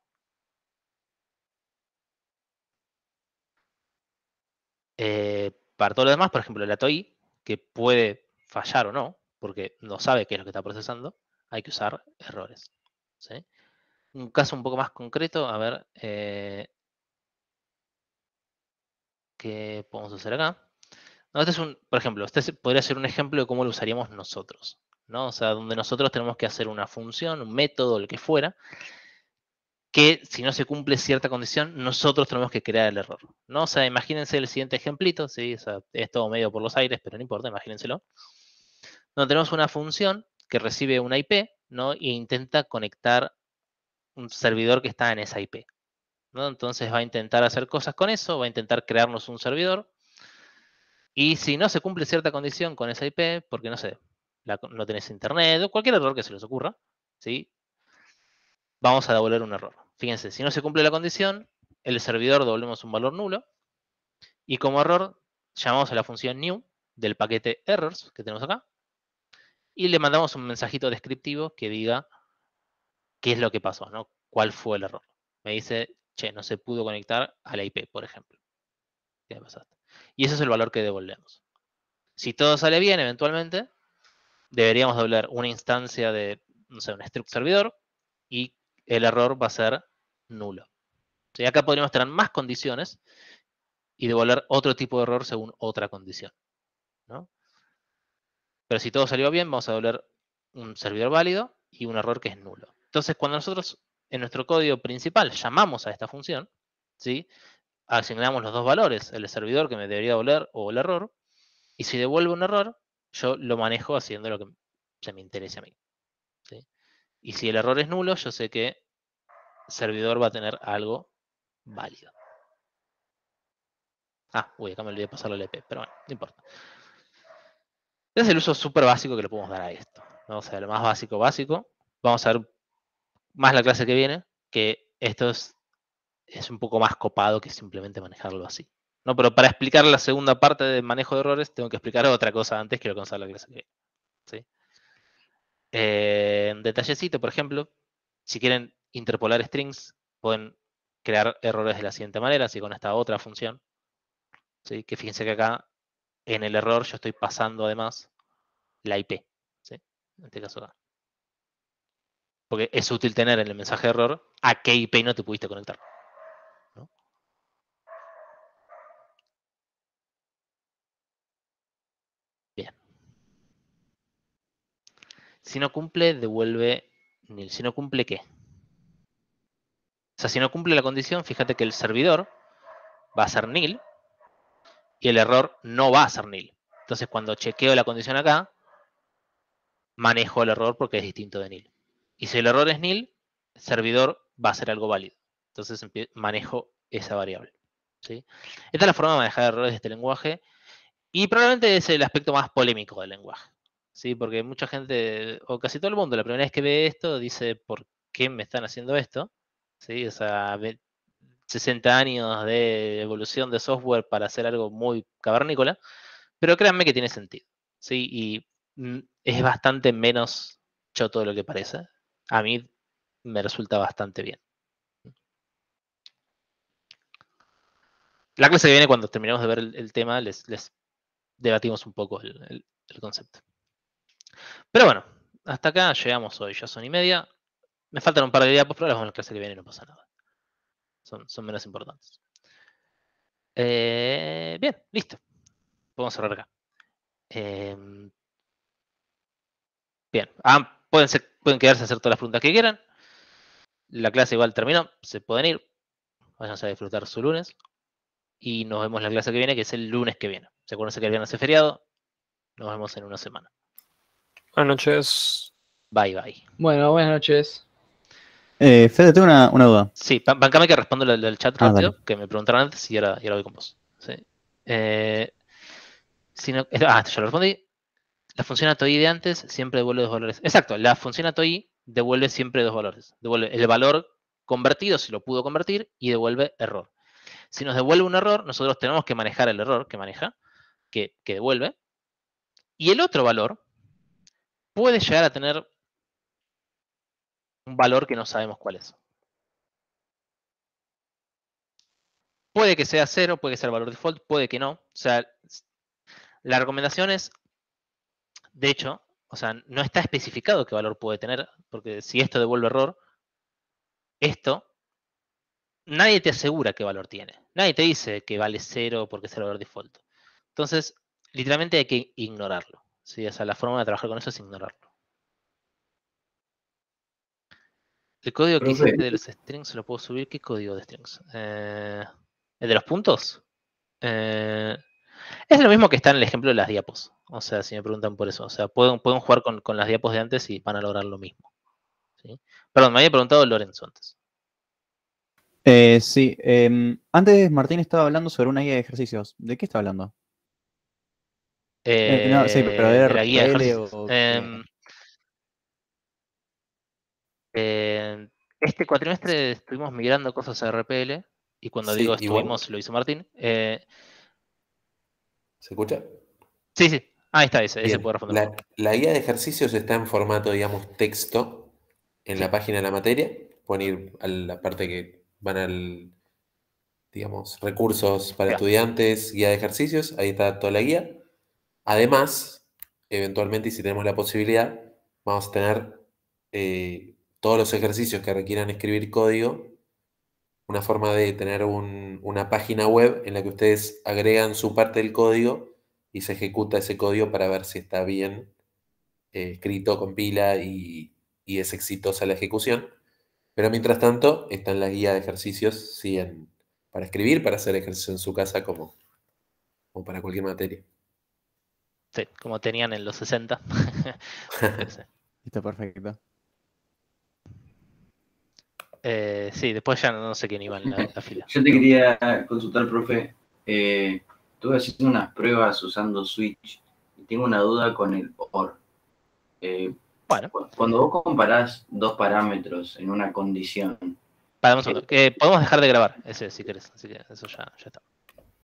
Eh, para todo lo demás, por ejemplo, la TOI, que puede fallar o no, porque no sabe qué es lo que está procesando, hay que usar errores. Un caso un poco más concreto, a ver, eh, ¿qué podemos hacer acá? este es un, por ejemplo, este podría ser un ejemplo de cómo lo usaríamos nosotros. ¿no? O sea, donde nosotros tenemos que hacer una función, un método, lo que fuera, que si no se cumple cierta condición, nosotros tenemos que crear el error. ¿no? O sea, imagínense el siguiente ejemplito, ¿sí? es todo medio por los aires, pero no importa, imagínenselo. Donde tenemos una función que recibe una IP, ¿no? E intenta conectar un servidor que está en esa IP. ¿no? Entonces va a intentar hacer cosas con eso, va a intentar crearnos un servidor. Y si no se cumple cierta condición con esa IP, porque no sé, no tenés internet o cualquier error que se les ocurra, ¿sí? Vamos a devolver un error. Fíjense, si no se cumple la condición, el servidor devolvemos un valor nulo y como error llamamos a la función new del paquete errors que tenemos acá y le mandamos un mensajito descriptivo que diga qué es lo que pasó, ¿no? ¿Cuál fue el error? Me dice, che, no se pudo conectar a la IP, por ejemplo. ¿Qué pasaste? Y ese es el valor que devolvemos. Si todo sale bien, eventualmente, deberíamos devolver una instancia de, no sé, un struct servidor y el error va a ser nulo. Y acá podríamos tener más condiciones y devolver otro tipo de error según otra condición. Pero si todo salió bien, vamos a devolver un servidor válido y un error que es nulo. Entonces, cuando nosotros en nuestro código principal llamamos a esta función, ¿sí? asignamos los dos valores, el servidor que me debería devolver o el error, y si devuelve un error, yo lo manejo haciendo lo que se me interese a mí. Y si el error es nulo, yo sé que el servidor va a tener algo válido. Ah, uy, acá me olvidé pasarlo al EP, pero bueno, no importa. Este es el uso súper básico que le podemos dar a esto. O sea, lo más básico, básico. Vamos a ver más la clase que viene, que esto es, es un poco más copado que simplemente manejarlo así. ¿no? Pero para explicar la segunda parte de manejo de errores, tengo que explicar otra cosa antes que lo que la clase que viene. ¿sí? Eh, detallecito, por ejemplo, si quieren interpolar strings, pueden crear errores de la siguiente manera, así con esta otra función. ¿sí? Que fíjense que acá en el error yo estoy pasando además la IP. ¿sí? En este caso acá. Porque es útil tener en el mensaje de error a qué IP no te pudiste conectar. Si no cumple, devuelve nil. Si no cumple, ¿qué? O sea, si no cumple la condición, fíjate que el servidor va a ser nil y el error no va a ser nil. Entonces, cuando chequeo la condición acá, manejo el error porque es distinto de nil. Y si el error es nil, el servidor va a ser algo válido. Entonces, manejo esa variable. Esta es la forma de manejar errores de este lenguaje y probablemente es el aspecto más polémico del lenguaje. ¿Sí? Porque mucha gente, o casi todo el mundo, la primera vez que ve esto, dice, ¿por qué me están haciendo esto? ¿Sí? O sea, 60 años de evolución de software para hacer algo muy cavernícola, pero créanme que tiene sentido, ¿sí? Y mm, es bastante menos choto de lo que parece. A mí me resulta bastante bien. La clase que viene, cuando terminemos de ver el, tema, les, debatimos un poco el concepto. Pero bueno, hasta acá llegamos hoy, ya son y media. Me faltan un par de diapos, pero las vamos a la clase que viene y no pasa nada. Son, menos importantes. Eh, bien, listo. Podemos cerrar acá. Em, bien, ah, pueden, quedarse a hacer todas las preguntas que quieran. La clase igual terminó, se pueden ir. Vayan a disfrutar su lunes. Y nos vemos la clase que viene, que es el lunes que viene. Se conoce que el viernes es feriado. Nos vemos en una semana. Buenas noches. Bye, bye. Bueno, buenas noches. Eh, Fede, tengo una, duda. Sí, bancame que respondo el del chat ah, rápido, que me preguntaron antes y ahora, y ahora voy con vos. Sí. Eh, si no, ah, ya lo respondí. La función ATOI de antes siempre devuelve dos valores. Exacto, la función ATOI devuelve siempre dos valores. Devuelve el valor convertido, si lo pudo convertir, y devuelve error. Si nos devuelve un error, nosotros tenemos que manejar el error que maneja, que, que devuelve. Y el otro valor, puede llegar a tener un valor que no sabemos cuál es. puede que sea cero, puede que sea el valor default, puede que no. O sea, la recomendación es, de hecho, o sea, no está especificado qué valor puede tener, porque si esto devuelve error, esto, nadie te asegura qué valor tiene. Nadie te dice que vale cero porque es el valor default. Entonces, literalmente hay que ignorarlo. ¿Sí? O sea, la forma de trabajar con eso es ignorarlo. El código que hiciste de los strings lo puedo subir. ¿Qué código de strings? Eh, ¿El de los puntos? Eh, es lo mismo que está en el ejemplo de las diapos. O sea, si me preguntan por eso. O sea, pueden, pueden jugar con, las diapos de antes y van a lograr lo mismo. Perdón, me había preguntado Lorenzo antes. Eh, sí, em, antes Martín estaba hablando sobre una guía de ejercicios. ¿De qué está hablando? Eh, no, sí, pero de, la guía de ejercicios. Em, eh, este cuatrimestre estuvimos migrando cosas a RPL y cuando digo estuvimos, lo hizo Martín. ¿Se escucha? Sí, sí. Ahí está, ese, ese puede responder. La, guía de ejercicios está en formato, digamos, texto en la página de la materia. Pueden ir a la parte que van al, digamos, recursos para estudiantes, guía de ejercicios. Ahí está toda la guía. Además, eventualmente, y si tenemos la posibilidad, vamos a tener eh, todos los ejercicios que requieran escribir código, una forma de tener una página web en la que ustedes agregan su parte del código y se ejecuta ese código para ver si está bien eh, escrito, compila y, es exitosa la ejecución. Pero mientras tanto, está en la guía de ejercicios para escribir, para hacer ejercicio en su casa como para cualquier materia. Sí, como tenían en los 60. Está perfecto. Eh, sí, después ya no sé quién iba en la, fila. Yo te quería consultar, profe. Eh, estuve haciendo unas pruebas usando Switch y tengo una duda con el OR. Eh, bueno. Cuando vos comparás dos parámetros en una condición. podemos dejar de grabar ese si querés, así que eso ya, ya está.